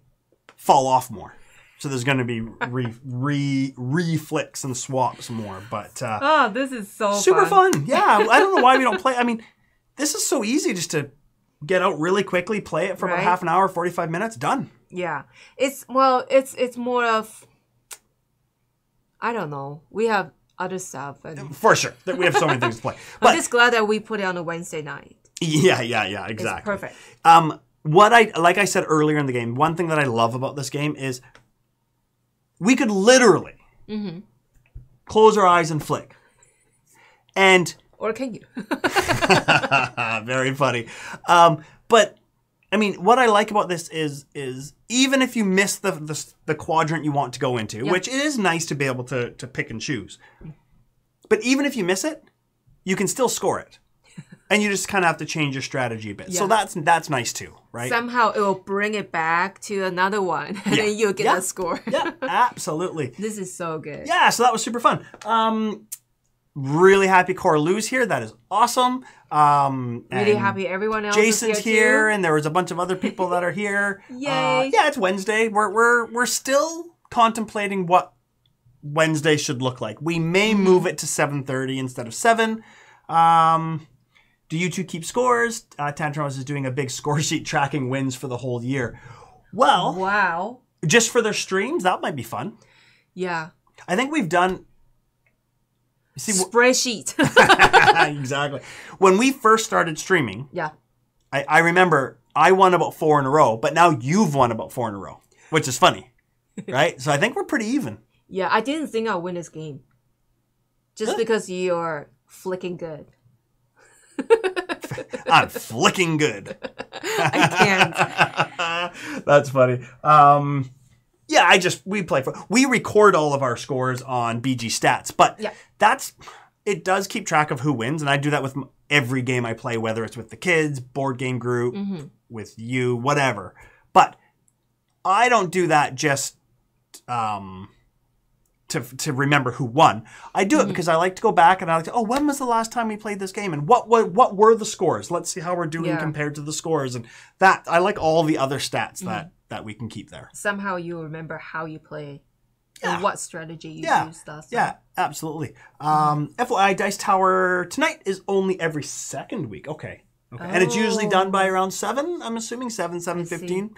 fall off more. So there's going to be re re re flicks and swaps more, but uh, Oh, this is so super fun. Yeah, I don't know why we don't play. I mean, this is so easy just to get out really quickly, play it for about half an hour, 45 minutes, done. Yeah. It's well, it's it's more of I don't know. We have other stuff and For sure. That We have so many things to play. I'm But just glad that we put it on a Wednesday night. yeah, yeah, yeah, It's exactly. perfect. Um, what I like I said earlier in the game, one thing that I love about this game is we could literally Mm-hmm. close our eyes and flick. And Or can you? very funny. Um, but I mean, what I like about this is is even if you miss the the, the quadrant you want to go into, Yeah. which it is nice to be able to to pick and choose. But even if you miss it, you can still score it. And you just kind of have to change your strategy a bit. So that's that's nice too, right? Somehow it will bring it back to another one, and then you'll get Yeah. a score. yeah, absolutely. This is so good. Yeah, so that was super fun. Um, really happy Corlu's here. That is awesome. Um, Really happy everyone else Jason's is here, here, and there was a bunch of other people that are here. Uh, yeah, it's Wednesday. We're we're we're still contemplating what Wednesday should look like. We may Mm-hmm. move it to seven thirty instead of seven. Um, do you two keep scores? Uh, Tantrums is doing a big score sheet tracking wins for the whole year. Well, Wow. just for their streams, that might be fun. Yeah. I think we've done. See, Spreadsheet. exactly. When we first started streaming, yeah. I, I remember I won about four in a row, but now you've won about four in a row, which is funny, right? so I think we're pretty even. Yeah, I didn't think I'd win this game. Just Really? because you're flicking good. I'm flicking good. I can't. That's funny. Um, yeah, I just we play for we record all of our scores on BG Stats, but Yeah. that's it does keep track of who wins, and I do that with every game I play, whether it's with the kids, board game group, Mm-hmm. with you, whatever. But I don't do that just um, to to remember who won. I do it because I like to go back and I like to, oh, when was the last time we played this game and what what what were the scores? Let's see how we're doing Yeah. compared to the scores and that I like all the other stats that that we can keep there. Somehow you remember how you play Yeah. and what strategy you Yeah. use. Stuff. Yeah, absolutely. Um, FYI, Dice Tower tonight is only every second week. Okay. Okay. And it's usually done by around seven. I'm assuming seven, seven fifteen.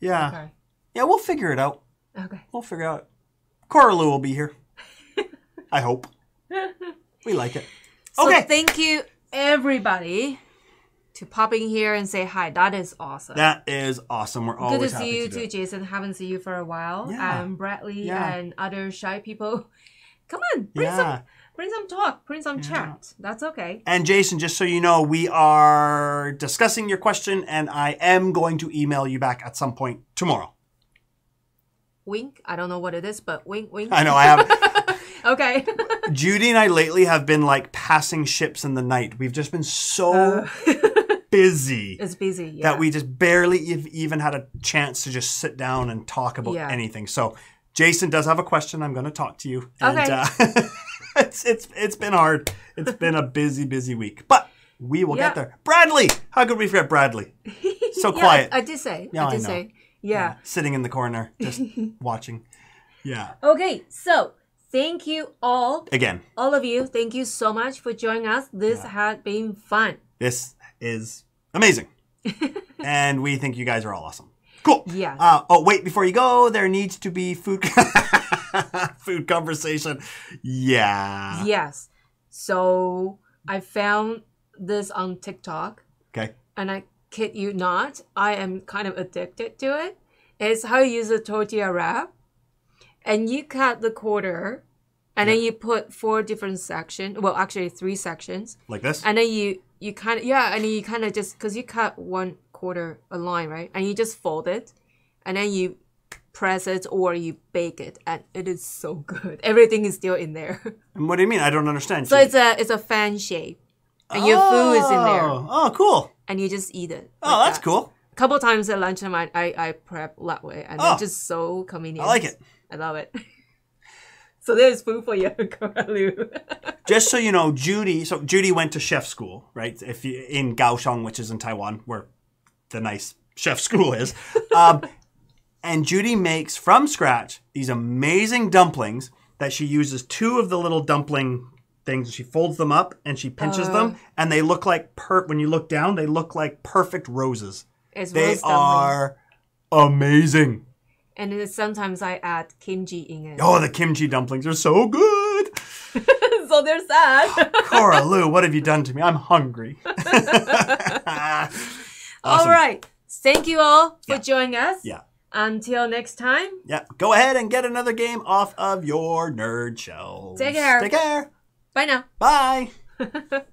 Yeah. Okay. Yeah, we'll figure it out. Okay. We'll figure out. Cora Lou will be here. I hope. We like it. So Okay. thank you everybody to popping here and say hi. That is awesome. That is awesome. We're always Good to see you to too. Jason. Haven't seen you for a while. Yeah. And Bradley Yeah. and other shy people. Come on, bring Yeah. some bring some talk, bring some chat. That's okay. And Jason, just so you know, we are discussing your question, and I am going to email you back at some point tomorrow. Wink. I don't know what it is, but wink wink. I know I have. okay. Judie and I lately have been like passing ships in the night. We've just been so busy it's busy. Uh, Yeah. that we just barely ev- even had a chance to just sit down and talk about Yeah. anything. So, Jason does have a question. I'm going to talk to you. And, Okay. uh, it's it's it's been hard. It's been a busy busy week, but we will Yeah. get there. Bradley, how could we forget Bradley? So Yeah, quiet, I, I did say. Yeah, I I did know. say. Yeah. sitting in the corner, just watching. Yeah. Okay. So thank you all, Again, all of you. Thank you so much for joining us. This had been fun. this is amazing, and we think you guys are all awesome. Cool. Yeah. Uh, oh, wait! Before you go, there needs to be food food conversation. Yeah. Yes. So I found this on TikTok, Okay. and I kid you not, I am kind of addicted to it. It's how you use a tortilla wrap, and you cut the quarter, and then you put four different sections. Well, actually three sections, Like this. and then you you kind of yeah, and then you kind of just because you cut one quarter a line right, and you just fold it, and then you press it or you bake it, and it is so good. Everything is still in there. And what do you mean? I don't understand. So it's a it's a fan shape, and your food is in there, Oh, oh, cool. and you just eat it. Oh, that's that. cool. A couple times at lunchtime, I I, I prep that way, and Oh. it's just so convenient. I like it. I love it. so there's food for you, Coralu. Just so you know, Judie. So Judie went to chef school, right? If you in Kaohsiung, which is in Taiwan, where the nice chef school is, um, and Judy makes from scratch these amazing dumplings that she uses two of the little dumpling things. She folds them up and she pinches Uh. them, and they look like per. When you look down, they look like perfect roses. They are amazing. and then sometimes I add kimchi in it. Oh, the kimchi dumplings are so good. so there's that. Cora Lou, what have you done to me? I'm hungry. All right. Thank you all for Yeah. joining us. Yeah. Until next time. Yeah. Go ahead and get another game off of your nerd shelves. Take care. Take care. Bye now. Bye.